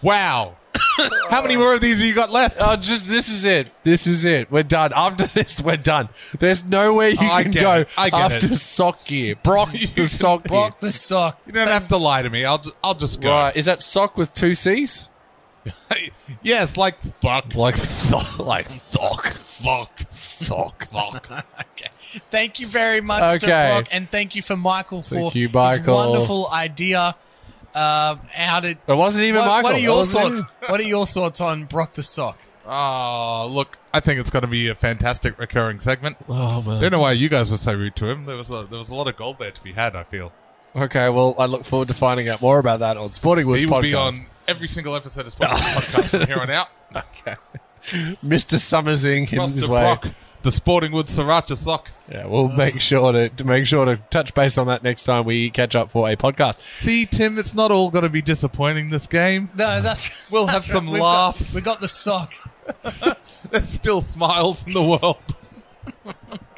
E: Wow. [coughs] How many more of these have you got left?
B: Oh, just this is it. This is it. We're done. After [laughs] this, we're done. There's nowhere you
E: Oh, I
B: can go
E: it. I get
B: after
E: it.
B: sock gear. Brock the sock gear.
A: Brock the sock.
E: You don't have to lie to me. I'll just, I'll just go.
B: Right, is that sock with two C's? [laughs]
E: yes, like fuck,
B: Like th- like fuck,
E: fuck,
B: Thock. [laughs]
E: fuck.
A: Okay. Thank you very much to
B: Okay.
A: Brock, and thank you for Michael for
B: Thank you,
A: his wonderful idea. Uh, how did?
B: It wasn't even
A: what,
B: Michael.
A: What are your thoughts? What are your thoughts on Brock the sock?
E: Oh, look, I think it's going to be a fantastic recurring segment.
B: Oh
E: I
B: man.
E: don't know why you guys were so rude to him. There was a, there was a lot of gold there to be had. I feel
B: Okay, well, I look forward to finding out more about that on Sporting Woods
E: he will
B: podcast.
E: be on every single episode of Sporting oh. Podcast from here on out. [laughs] Okay.
B: Mr. Summersing in his
E: the
B: way.
E: Brock, the Sporting Woods Sriracha Sock.
B: Yeah, we'll make sure to, to make sure to touch base on that next time we catch up for a podcast.
E: See, Tim, it's not all going to be disappointing this game.
A: No, that's
E: We'll
A: that's
E: have some
A: We've
E: laughs.
A: Got, we got the sock. [laughs]
E: There's still smiles in the world. [laughs]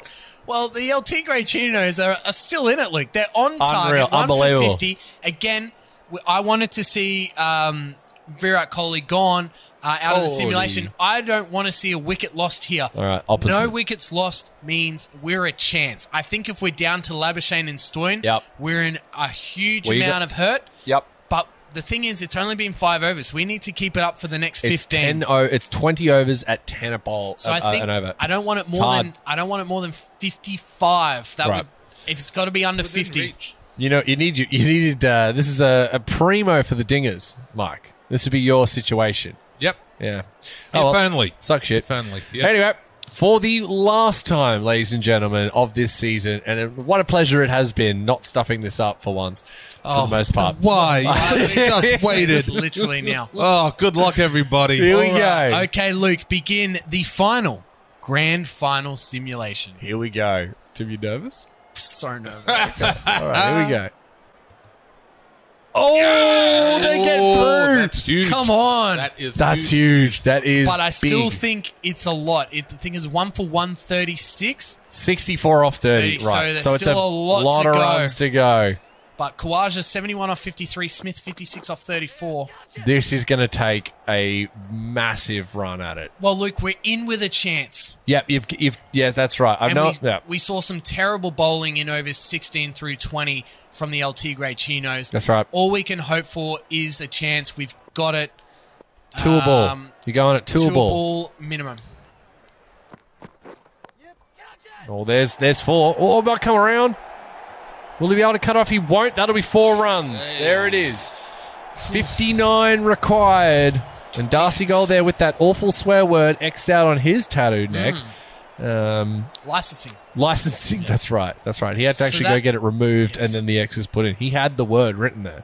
A: Well, the El Tigre Chinos are, are still in it, Luke. They're on
B: Unreal,
A: target, one for
B: unbelievable.
A: 50. Again, w- I wanted to see um, Virat Kohli gone uh, out of the
B: Kohli.
A: simulation. I don't want to see a wicket lost here.
B: All right, opposite.
A: No wickets lost means we're a chance. I think if we're down to Labuschagne and Stoyne,
B: Yep.
A: we're in a huge
B: We
A: amount
B: got-
A: of hurt.
B: Yep.
A: But the thing is, it's only been five overs. We need to keep it up for the next
B: It's
A: 15.
B: 10 o- it's 20 overs at 10 a bowl.
A: So
B: uh,
A: I think
B: an over.
A: I don't want it more than I don't want it more than fifty five. That
B: Right.
A: would if it's got to be under fifty.
B: You know, you need you, you needed uh, this is a, a primo for the dingers, Mike. This would be your situation.
E: Yep.
B: Yeah.
E: If
B: Oh, well,
E: only.
B: suck shit.
E: If only. Yep.
B: Anyway, for the last time, ladies and gentlemen, of this season, and it, what a pleasure it has been not stuffing this up for once, for the most part. [laughs]
E: Why? [laughs] Just waited.
A: literally now. [laughs]
E: Oh, good luck, everybody.
B: Here we
A: All right.
B: go.
A: Okay, Luke, begin the final grand final simulation.
B: Here we go. Tim, you nervous?
A: So nervous. [laughs]
B: All right, here we go. Oh, they
E: Oh,
B: get through.
E: That's huge.
A: Come on.
E: That is
B: That's huge. That is
A: but I still
B: big.
A: think it's a lot. It, the thing is, one for one thirty six.
B: 64 off 30.
A: 30, so
B: right.
A: there's
B: So, it's a
A: still a lot to
B: of
A: go.
B: runs to go.
A: But Khawaja seventy one off fifty three. Smith fifty six off thirty four.
B: This is going to take a massive run at it.
A: Well, Luke, we're in with a chance.
B: Yep, you've, you've yeah, that's right.
A: And
B: not.
A: we,
B: Yeah,
A: we saw some terrible bowling in overs 16 through 20 from the El Tigre Chinos.
B: That's right.
A: All we can hope for is a chance. We've got it.
B: two a ball.
A: Um,
B: You're going at two,
A: Two
B: ball.
A: ball minimum.
B: Oh, there's there's four. Oh, might come around. Will he be able to cut off? He won't. That'll be four runs. There it is. 59 required. And Darcy Gold there with that awful swear word X'd out on his tattooed neck. Um,
A: Licensing.
B: licensing. That's right. That's right. He had to
A: So
B: actually
A: that-
B: go get it removed and then the X is put in. He had the word written there.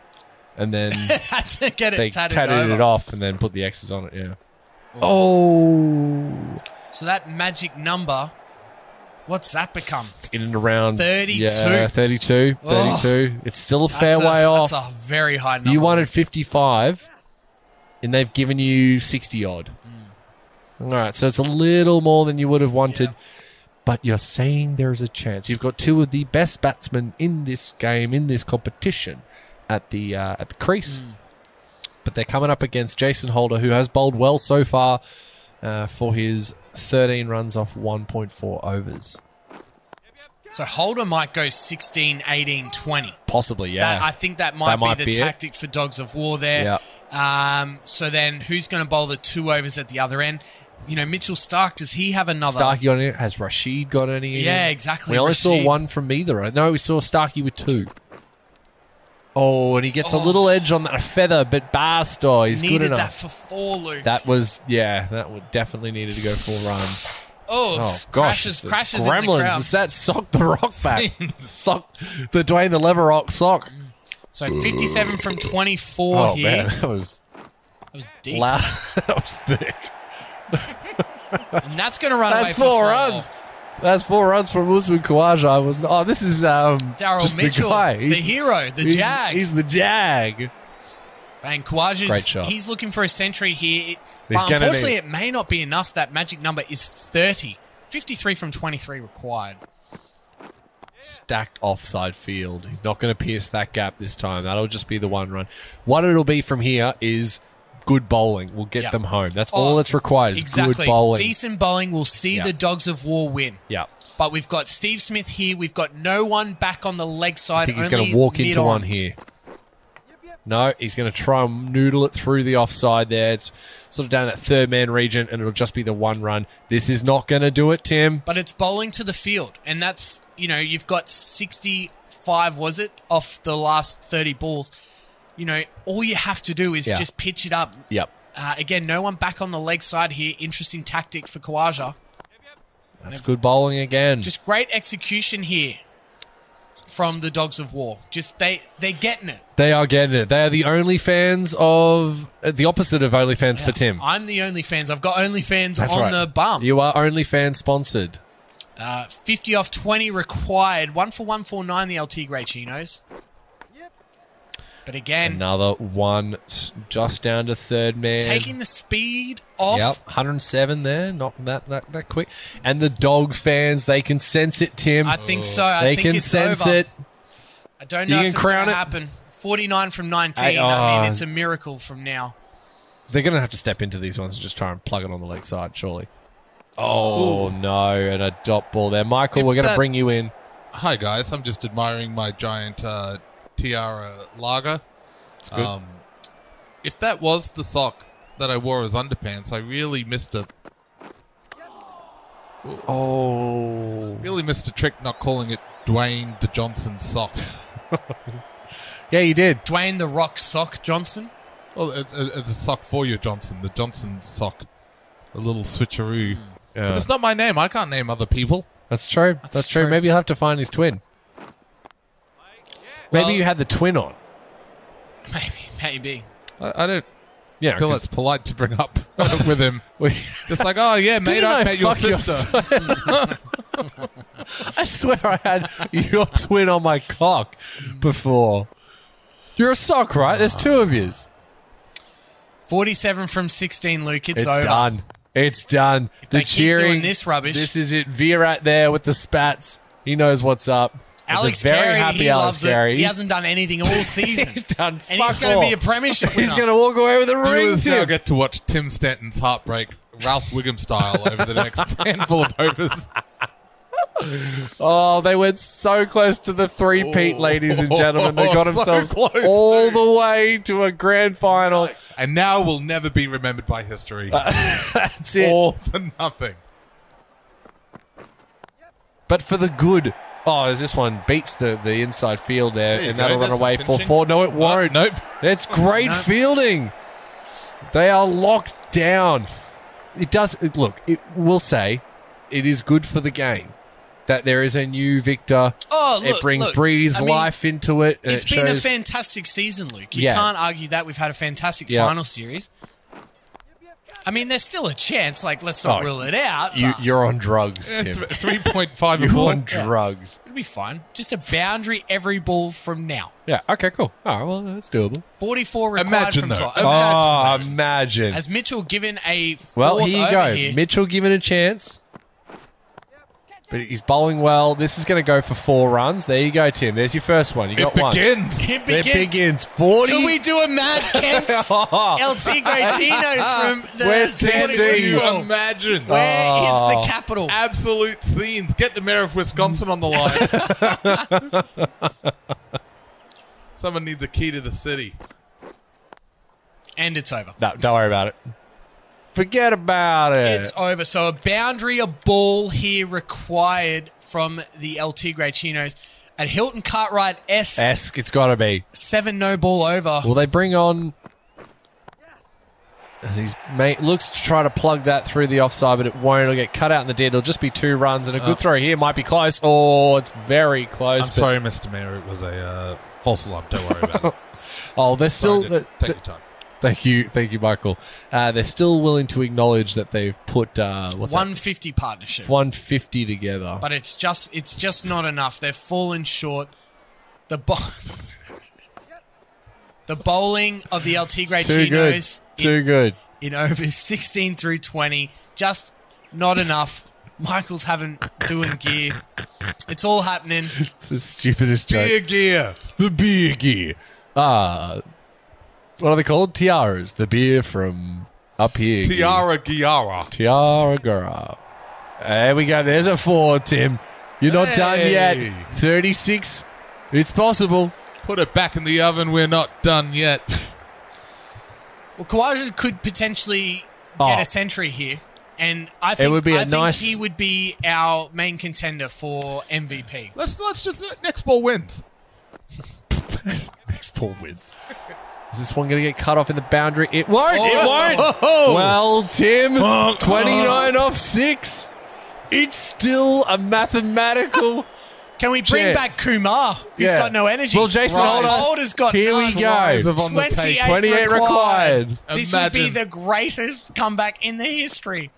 B: And then [laughs]
A: Had to get it
B: they
A: tattooed,
B: tattooed
A: over.
B: it off and then put the X's on it. Yeah. Oh.
A: So that magic number, what's that become?
B: It's in and around
A: 32.
B: Yeah, 32. 32. It's still a fair
A: That's a-
B: way off.
A: That's a very high number.
B: You wanted 55, and they've given you 60 odd. All right, so it's a little more than you would have wanted, but you're saying there is a chance. You've got two of the best batsmen in this game, in this competition, at the uh, at the crease. But they're coming up against Jason Holder, who has bowled well so far uh, for his 13 runs off 1.4 overs.
A: So Holder might go 16, 18, 20.
B: Possibly, yeah.
A: That, I think that might
B: That
A: be
B: might
A: the
B: be it.
A: tactic for Dogs of Waugh there. Um, so then who's going to bowl the two overs at the other end? You know, Mitchell Starc, does he have another?
B: Starkey got any? Has Rashid got any?
A: Yeah, exactly,
B: We only saw one from either. right? No, we saw Starkey with two. Oh, and he gets a little edge on that feather, but Bairstow oh, is good
A: Needed
B: enough.
A: that for four, Luke.
B: That was yeah, that would definitely needed to go four runs.
A: oh,
B: Oh gosh,
A: crashes,
B: the
A: crashes the
B: Gremlins! Is that sock the rock back? sock the Dwayne the Lever Rock sock.
A: So 57 from 24
B: Oh
A: here.
B: man, [laughs] that was
A: That was deep.
B: loud. [laughs] that was thick.
A: And that's going to run away
B: That's
A: for
B: four runs. That's four runs from Usman Khawaja. I was oh, this is um
A: Daryl Mitchell,
B: the,
A: the, hero, the
B: he's,
A: Jag.
B: He's the Jag.
A: Bang,
B: Khawaja's,
A: he's looking for a century here.
B: He's
A: but unfortunately,
B: need-
A: it may not be enough. That magic number is 30. 53 from 23 required.
B: stacked offside field. He's not going to pierce that gap this time. That'll just be the one run. What it'll be from here is good bowling. We'll get
A: Yeah.
B: them home. That's
A: Oh,
B: all that's required. Is
A: Exactly.
B: good bowling.
A: Decent bowling will see
B: Yeah.
A: the Dogs of Waugh win.
B: yeah.
A: But we've got Steve Smith here. We've got no one back on the leg side.
B: I think he's going to walk into one here. No, he's going to try and noodle it through the offside there. It's sort of down that third man region, and it'll just be the one run. This is not going to do it, Tim.
A: But it's bowling to the field. And that's, you know, you've got 65, was it, off the last 30 balls. You know, all you have to do is
B: Yeah.
A: just pitch it up.
B: Yep.
A: Uh, again, no one back on the leg side here. Interesting tactic for Khawaja.
B: That's good bowling again.
A: Just great execution here from the Dogs of Waugh. Just they they're getting it.
B: they are getting it. They are the only fans of uh, the opposite of only fans for Tim.
A: I'm the only fans. I've got only fans
B: That's
A: on
B: right.
A: the bum.
B: You are only fan sponsored.
A: Uh, 50 off 20 required. One for 149, the El Tigre Chinos. But again,
B: Another one just down to third man.
A: taking the speed off.
B: Yep, 107 there, not that, that that quick. And the Dogs fans, they can sense it, Tim.
A: I think so. I
B: they
A: think
B: can
A: it's
B: sense
A: over.
B: it.
A: I don't
B: You
A: know
B: can
A: if it's
B: crown
A: going to happen. 49 from 19.
B: Hey,
A: I
B: oh.
A: mean, it's a miracle from now.
B: They're going to have to step into these ones and just try and plug it on the leg side, surely. Oh, no, and a dot ball there. Michael,
E: If
B: we're going to bring you in.
E: Hi guys, I'm just admiring my giant uh, tiara lager. It's
B: good.
E: Um, if that was the sock that I wore as underpants, I really missed a
B: Oh.
E: really missed a trick not calling it Dwayne the Johnson sock. [laughs]
B: Yeah, you did.
A: Dwayne the Rock Sock Johnson.
E: well, it's, it's a sock for you, Johnson, the Johnson sock, a little switcheroo.
B: Yeah.
E: But it's not my name. I can't name other people.
B: That's true. That's, true.
A: true.
B: Maybe you'll have to find his twin. Maybe
A: Well-
B: you had the twin on.
A: Maybe, maybe.
E: I, I don't
B: Yeah,
E: feel
B: 'cause
E: it's polite to bring up [laughs] with him. [laughs]
B: we-
E: Just like, oh yeah, mate,
B: Didn't
E: I
B: I
E: met your
B: fuck your [laughs]
E: sister.
B: I swear I had your twin on my cock before. You're a sock, right? There's two of yous.
A: 47 from 16, Luke. It's,
B: It's
A: over.
B: done. It's done.
A: they
B: the
A: keep
B: cheering.
A: doing this rubbish-
B: This is it. Virat there with the spats. He knows what's up.
A: Alex
B: very
A: Carey,
B: happy
A: he
B: Alex
A: loves
B: Carey.
A: it. He hasn't done anything all [laughs] season.
B: He's done
A: and he's going to be a premiership winner.
B: He's going to walk away with a ring,
E: Viewers now get to watch Tim Stanton's heartbreak, Ralph Wiggum style, over the next [laughs] handful of overs.
B: Oh, they went so close to the three-peat,
E: Oh.
B: ladies and gentlemen. They [laughs] oh, got
E: So
B: themselves
E: close,
B: all
E: dude.
B: the way to a grand final.
E: And now will never be remembered by history.
B: Uh, that's it.
E: All for nothing.
B: But for the good. Oh, as this one beats the, the inside field there,
E: There
B: and that'll run
E: That's
B: away
E: some
B: for
E: pinching.
B: four. No, it won't.
E: nope.
B: It's great fielding. They are locked down. It does it, look. It will say it is good for the game that there is a new victor.
A: Oh, look,
B: it brings
A: look.
B: breeze
A: I mean,
B: life into it. And
A: It's
B: it
A: been a fantastic season, Luke. You
B: Yeah.
A: can't argue that. We've had a fantastic
B: Yeah.
A: final series. I mean, there's still a chance. Like, let's not
B: Oh,
A: rule it out.
B: you,
A: but
B: you're on drugs, Tim.
E: th- 3.5 a [laughs]
B: You're
E: ball.
B: on drugs.
A: it'll be fine. Just a boundary every ball from now.
B: Yeah. Okay. Cool. All right. Well, that's doable.
A: 44 required
E: Imagine,
A: from
E: though.
A: top.
E: Imagine.
B: oh, imagine.
A: Has Mitchell given a fourth
B: Well, here you
A: over
B: go.
A: here?
B: Mitchell given a chance. But he's bowling well. This is going to go for four runs. There you go, Tim. There's your first one. You
E: It
B: got one.
E: begins.
A: It
B: It
A: begins.
B: begins. 40.
A: Can we do a Mad Kent's [laughs] El Tigre Chinos from the
B: Where's
A: Sporting
B: TC?
E: You
A: world?
E: imagine?
A: Where is
B: Oh.
A: the capital?
E: Absolute scenes. Get the mayor of Wisconsin on the line. [laughs] Someone needs a key to the city.
A: And it's over.
B: No, don't worry about it. Forget about it.
A: It's over. So a boundary, a ball here required from the El Tigre Chinos. At Hilton Cartwright S,
B: Esque, it's got to be.
A: seven no ball over.
B: Will they bring on? He's mate looks to try to plug that through the offside, but it won't. It'll get cut out in the dead. It'll just be two runs, and a good throw here might be close. Oh, it's very close.
E: I'm
B: but-
E: sorry, Mr. Mayor. It was a uh, false alarm. Don't worry about it. [laughs]
B: Oh, they're still.
E: Sorry,
B: th-
E: Take your time.
B: Thank you, thank you, Michael. Uh, they're still willing to acknowledge that they've put uh, what's that?
A: 150 partnership.
B: 150 together.
A: But it's just it's just not enough. They've fallen short. The bo- [laughs] The bowling of the El Tigre
B: It's too good.
A: Chinos
B: Too good.
A: in overs 16 through 20. Just not enough. Michael's having doing gear. It's all happening. [laughs]
B: It's the stupidest joke.
E: Beer gear.
B: The beer gear. Ah, what are they called? Tiaras. The beer from up here. gear.
E: Tiara Giara.
B: Tiara Gara. There we go. There's a four, Tim. You're not done
E: Hey.
B: yet. 36. It's possible.
E: Put it back in the oven. We're not done yet.
A: Well, Khawaja could potentially
B: Oh.
A: get a century here. And I think,
B: would be a
A: I think
B: nice-
A: he would be our main contender for MVP.
E: Let's let's just uh, next ball wins. [laughs]
B: Next ball wins. Is this one going to get cut off in the boundary? It won't.
A: Oh.
B: It won't.
E: Oh.
B: Well, Tim,
E: Oh.
B: 29 off 6. It's still a mathematical. [laughs]
A: Can we bring
B: Chance.
A: back Kumar, who's
B: Yeah.
A: got no energy?
B: Well, Jason
A: Right.
B: Holder-
A: Holder's got
B: Here
A: none.
B: we go.
E: Eyes have on the tape.
A: 28,
B: 28 required.
A: This would be the greatest comeback in the history.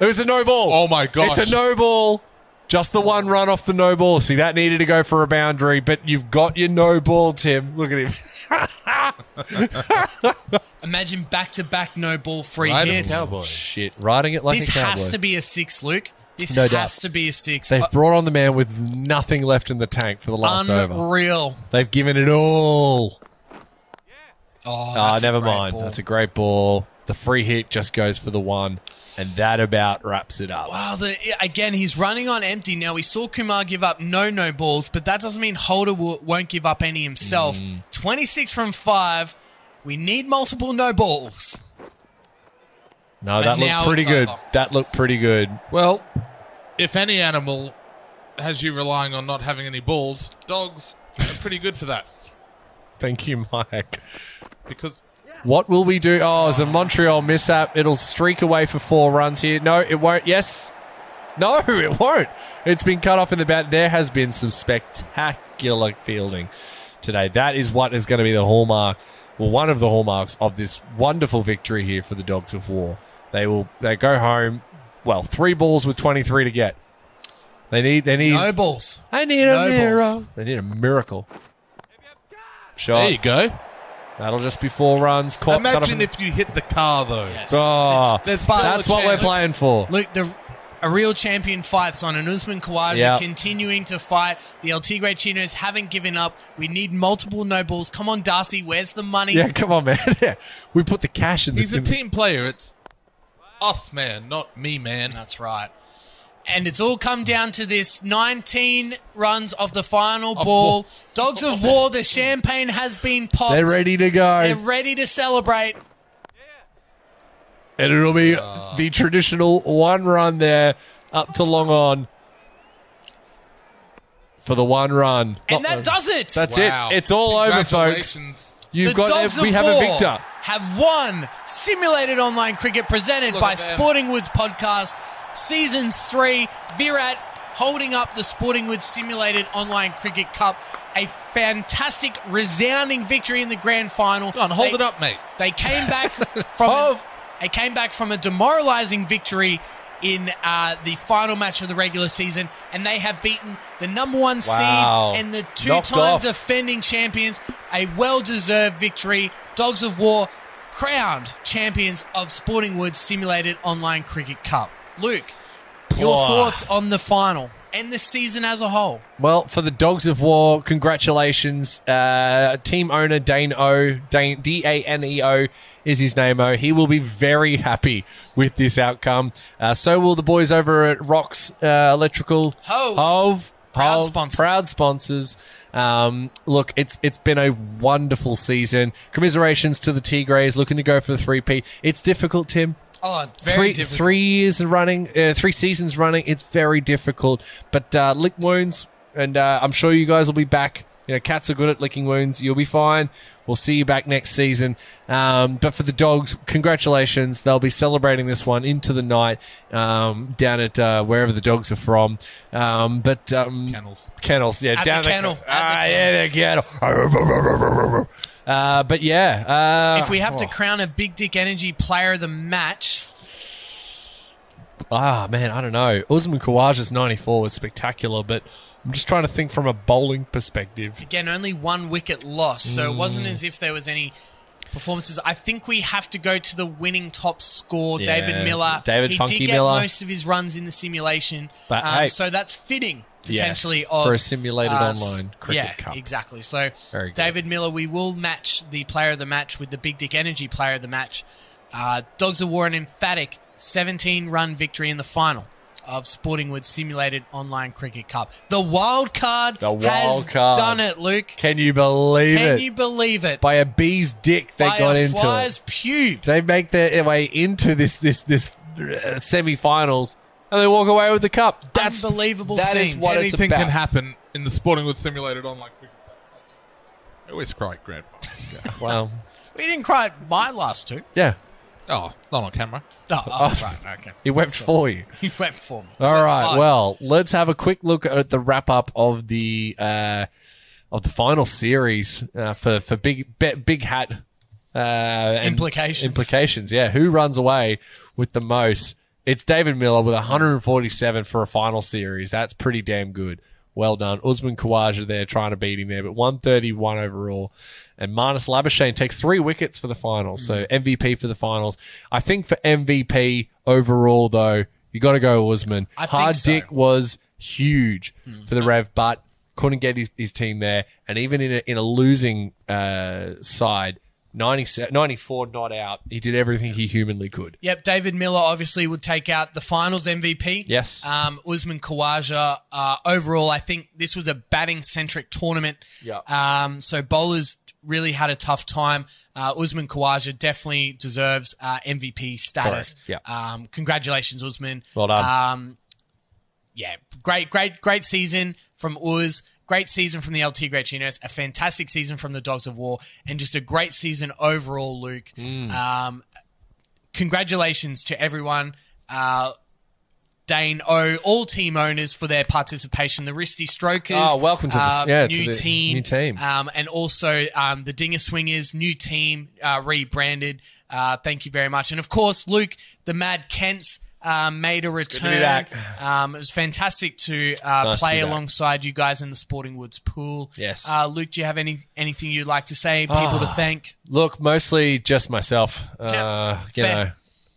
B: It was a no ball.
E: Oh my gosh.
B: It's a no ball. Just the one run off the no ball. See, that needed to go for a boundary, but you've got your no ball, Tim. Look at him. [laughs] [laughs]
A: Imagine back to back no ball free hits.
E: cowboy.
B: Shit. Riding it like
A: This
B: a cowboy.
A: has to be a six, Luke. This
B: No
A: has
B: doubt.
A: to be a six.
B: They've
A: Uh,
B: brought on the man with nothing left in the tank for the last over.
A: Unreal.
B: They've given it all.
A: Oh,
B: Ah, never mind.
A: ball.
B: That's a great ball. The free hit just goes for the one, and that about wraps it up.
A: Wow, the, again, he's running on empty now. We saw Kumar give up no no balls, but that doesn't mean Holder will, won't give up any himself.
B: Mm.
A: 26 from 5. We need multiple no balls.
B: No, that
A: And
B: looked pretty good.
A: over.
B: That looked pretty good.
E: Well, if any animal has you relying on not having any balls, dogs are pretty good for that.
B: Thank you, Mike.
E: Because
B: What will we do? Oh, it's a Montreal mishap. It'll streak away for four runs here. No, it won't. Yes. No, [laughs] it won't. It's been cut off in the bat. There has been some spectacular fielding today. That is what is going to be the hallmark, well, one of the hallmarks of this wonderful victory here for the Dogs of Waugh. They will they go home. Well, three balls with twenty three to get. They need they need
A: No balls.
B: I need
A: No
B: a miracle. They need a miracle. Shot.
E: there you go.
B: That'll just be four runs. Caught,
E: Imagine if you hit the car though.
A: Yes.
B: Oh,
E: There's
A: But-
B: that's what we're playing for.
A: Luke, the a real champion fights on, and Usman Khawaja
B: Yeah.
A: continuing to fight. The El Tigre Chinos haven't given up. We need multiple no balls. Come on, Darcy, where's the money?
B: Yeah, come on, man. [laughs] Yeah. we put the cash in the
E: He's a team player. It's us, man, not me, man.
A: That's right. And it's all come down to this 19 runs of the final ball. Dogs of oh, War, the champagne has been popped.
B: They're ready to go.
A: They're ready to celebrate.
B: And it'll be the traditional one run there up to long on for the one run.
A: And
B: Not
A: that
B: the-
A: does it.
B: That's
E: Wow.
B: it. It's all over, folks. You've
A: the
B: got
A: Dogs
B: we
A: of
B: have
A: War
B: a victor.
A: Have won simulated online cricket presented
E: Look
A: by. Sporting Woods Podcast, Season 3. Virat holding up the Sporting Woods Simulated Online Cricket Cup. A fantastic, resounding victory in the grand final.
E: Go on, hold
A: They-
E: it up, mate.
A: They came back [laughs] from a,
B: Hold.
A: They came back from a demoralizing victory in uh, the final match of the regular season, and they have beaten the number one
B: Wow.
A: seed and the two-time defending champions. A well-deserved victory. Dogs of Waugh crowned champions of Sporting Woods Simulated Online Cricket Cup. Luke, Your
B: Oh.
A: thoughts on the final and the season as a whole?
B: Well, for the Dogs of Waugh, congratulations. Uh, team owner Dane O, Dane, D A N E O is his name. O. He will be very happy with this outcome. Uh, so will the boys over at Rocks uh, Electrical.
A: Hove.
B: Hove.
A: Proud
B: Hove,
A: sponsors.
B: Proud sponsors. Um, look, it's it's been a wonderful season. Commiserations to the Tigres looking to go for the three P. It's difficult, Tim
A: Oh, very
B: three
A: difficult.
B: three years running, uh, three seasons running. It's very difficult, but uh, lick wounds, and uh, I'm sure you guys will be back. You know, cats are good at licking wounds. You'll be fine. We'll see you back next season. Um, but for the dogs, congratulations. They'll be celebrating this one into the night um, down at uh, wherever the dogs are from. Um, but um,
E: Kennels.
B: kennels, yeah,
A: At
B: down
A: the kennel. At
B: Ah,
A: the
B: yeah, the kennel. [laughs] Uh, but yeah, uh,
A: If we have to
B: oh.
A: crown a Big Dick Energy player of the match,
B: Ah, man, I don't know. Usman Khawaja's 94 was spectacular, but I'm just trying to think from a bowling perspective.
A: again, only one wicket loss, so it wasn't
B: Mm.
A: as if there was any performances. I think we have to go to the winning top score,
B: Yeah,
A: David Miller.
B: David
A: he
B: Funky
A: did get
B: Miller.
A: most of his runs in the simulation,
B: But,
A: um,
B: hey.
A: so that's fitting potentially
B: Yes,
A: of
B: for a simulated
A: uh,
B: online cricket
A: yeah,
B: cup.
A: exactly. So David Miller, we will match the player of the match with the Big Dick Energy player of the match. Uh, Dogs of Waugh an emphatic 17 run victory in the final of Sportingwood Simulated Online Cricket Cup. The wild card
B: The wild
A: has
B: card.
A: done it, Luke.
B: Can you believe
A: Can
B: it?
A: Can you believe it?
B: By a bee's dick, they
A: By
B: got
A: a
B: into
A: fly's
B: it.
A: pube.
B: They make their way into this this this uh, semi-finals, and they walk away with the cup. That's
A: Unbelievable
B: That is
A: scenes.
B: what it's
E: Anything
B: about.
E: can happen in the Sportingwood Simulated Online Cricket Cup. I always cry at grand final. [laughs]
B: Well,
A: We didn't cry at my last two.
B: yeah,
E: oh, not on camera.
A: Oh, [laughs] oh right, okay.
B: he wept for you.
A: He went for me.
B: All
A: fine.
B: Well, let's have a quick look at the wrap up of the uh, of the final series uh, for for big Be- big hat uh,
A: Implications.
B: Implications. Yeah. Who runs away with the most? It's David Miller with 147 for a final series. That's pretty damn good. Well done. Usman Khawaja there trying to beat him there, but 131 overall. And Marnus Labuschagne takes three wickets for the finals. So MVP for the finals. I think for MVP overall, though, you got to go Usman.
A: I
B: Hard
A: so.
B: Dick was huge for the Rev, but couldn't get his, his team there. And even in a, in a losing uh, side, 90, 94 not out, he did everything he humanly could.
A: Yep, David Miller obviously would take out the finals MVP.
B: Yes.
A: Um, Usman Khawaja, uh, overall, I think this was a batting centric tournament.
B: Yeah.
A: Um, so bowlers really had a tough time. Uh, Usman Khawaja definitely deserves uh, MVP status.
B: Correct. Yeah.
A: Um, congratulations, Usman.
B: Well done.
A: Um, yeah, great, great, great season from Uz. Great season from the El Tigre Chinos. A fantastic season from the Dogs of Waugh, and just a great season overall, Luke.
B: Mm.
A: Um, congratulations to everyone. Uh, Dane O, all team owners for their participation. The Wristy Strokers.
B: Oh, welcome to the-
A: uh,
B: yeah, to
A: new
B: the
A: team.
B: new team.
A: Um, and also um, the Dinger Swingers, new team, uh, rebranded. Uh, thank you very much. And of course, Luke, the Mad Kents. Um, made a
B: to
A: return. Um, it was fantastic to uh,
B: nice
A: play
B: back.
A: alongside you guys in the Sporting Woods pool.
B: Yes.
A: Uh, Luke, do you have any anything you'd like to say? People to thank?
B: Look, mostly just myself. Uh,
A: Yeah,
B: you
A: fair.
B: know,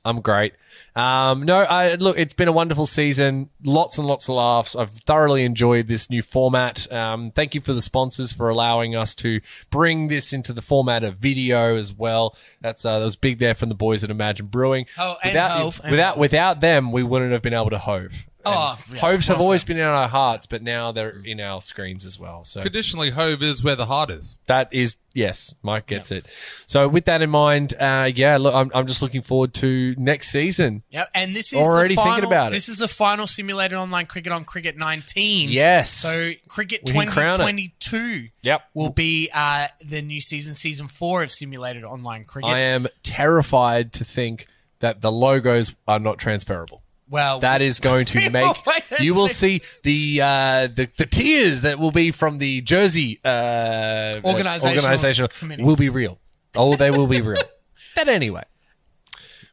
B: I'm great. Um, no, I look. It's been a wonderful season. Lots and lots of laughs. I've thoroughly enjoyed this new format. Um, thank you for the sponsors for allowing us to bring this into the format of video as well. That's uh, that was big there from the boys at Imagine Brewing.
A: Oh, and
B: without,
A: Hove,
B: without without them, we wouldn't have been able to hove.
A: Oh, yeah,
B: hoves have always been in our hearts, but now they're in our screens as well. So
E: Traditionally, Hove is where the heart is.
B: that is yes, Mike gets it. So with that in mind, uh, yeah, look, I'm, I'm just looking forward to next season.
A: Yeah, and this is
B: Already
A: the final,
B: thinking about it.
A: This is the final simulated online cricket on Cricket 19.
B: Yes.
A: So Cricket
B: We can
A: 2022
B: Yep.
A: will be uh, the new season, season four of simulated online cricket.
B: I am terrified to think that the logos are not transferable.
A: Well,
B: That is going to [laughs] make
A: will wait and
B: you will
A: see.
B: see the uh, the the tears that will be from the Jersey uh,
A: Organizational
B: organizational
A: committee.
B: will be real. Oh, they will be real. [laughs] but anyway,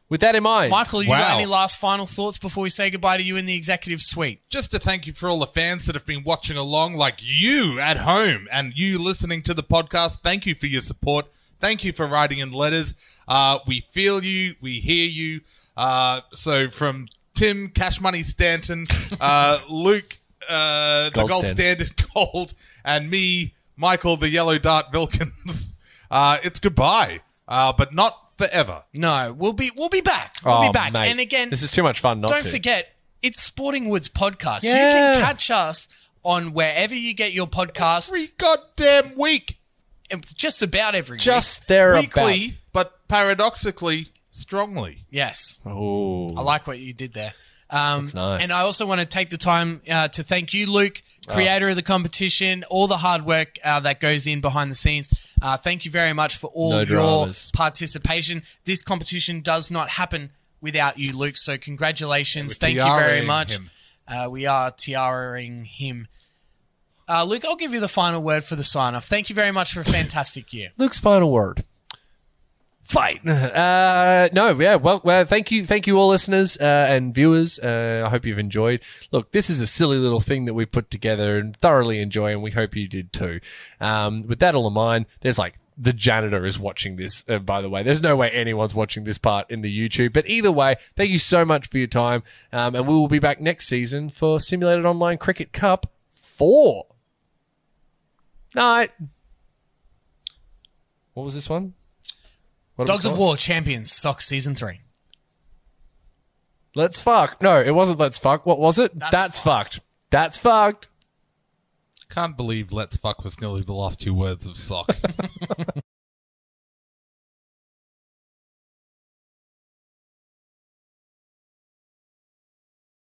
B: with that in mind,
A: Michael, you
E: Wow.
A: got any last final thoughts before we say goodbye to you in the executive suite?
E: Just to thank you for all the fans that have been watching along, like you at home and you listening to the podcast. Thank you for your support. Thank you for writing in letters. Uh, we feel you, we hear you. Uh, so from Tim Cash Money Stanton, uh, Luke uh, the
B: Gold
E: Gold
B: Standard.
E: Standard [laughs] Gold, and me, Michael the Yellow Dart Vilkins. Uh, it's goodbye, uh, but not forever.
A: No, we'll be we'll be back. We'll
B: Oh,
A: be back.
B: mate.
A: And again,
B: this is too much fun. Not
A: don't
B: to.
A: forget, it's Sporting Woods podcast. You
B: Yeah.
A: can catch us on wherever you get your podcast,
E: Every goddamn week,
A: and just about every week.
B: Just there
E: weekly, but paradoxically, strongly.
A: Yes.
B: Oh,
A: I like what you did there. Um,
B: That's nice.
A: And I also want to take the time uh, to thank you, Luke, creator of the competition, all the hard work uh, that goes in behind the scenes. Uh, thank you very much for all
B: No
A: your
B: dramas.
A: participation. This competition does not happen without you, Luke. So congratulations.
E: We're
A: Thank you very
E: tiaraing
A: much.
E: him.
A: Uh, we are tiaraing him. Uh, Luke, I'll give you the final word for the sign off. Thank you very much for a fantastic year.
B: Luke's final word. Fight. Uh, no, yeah. Well, well, thank you, thank you, all listeners uh, and viewers. Uh, I hope you've enjoyed. Look, this is a silly little thing that we put together and thoroughly enjoy, and we hope you did too. Um, with that all in mind, there's like the janitor is watching this. Uh, by the way, there's no way anyone's watching this part in the YouTube. But either way, thank you so much for your time, um, and we will be back next season for Simulated Online Cricket Cup four. Night. What was this one? What
A: Dogs of? War Champions SOCC Season 3.
B: Let's fuck. No, it wasn't let's fuck. What was it? That's, fucked. That's fucked.
E: Can't believe "Let's fuck" was nearly the last two words of SOCC. [laughs]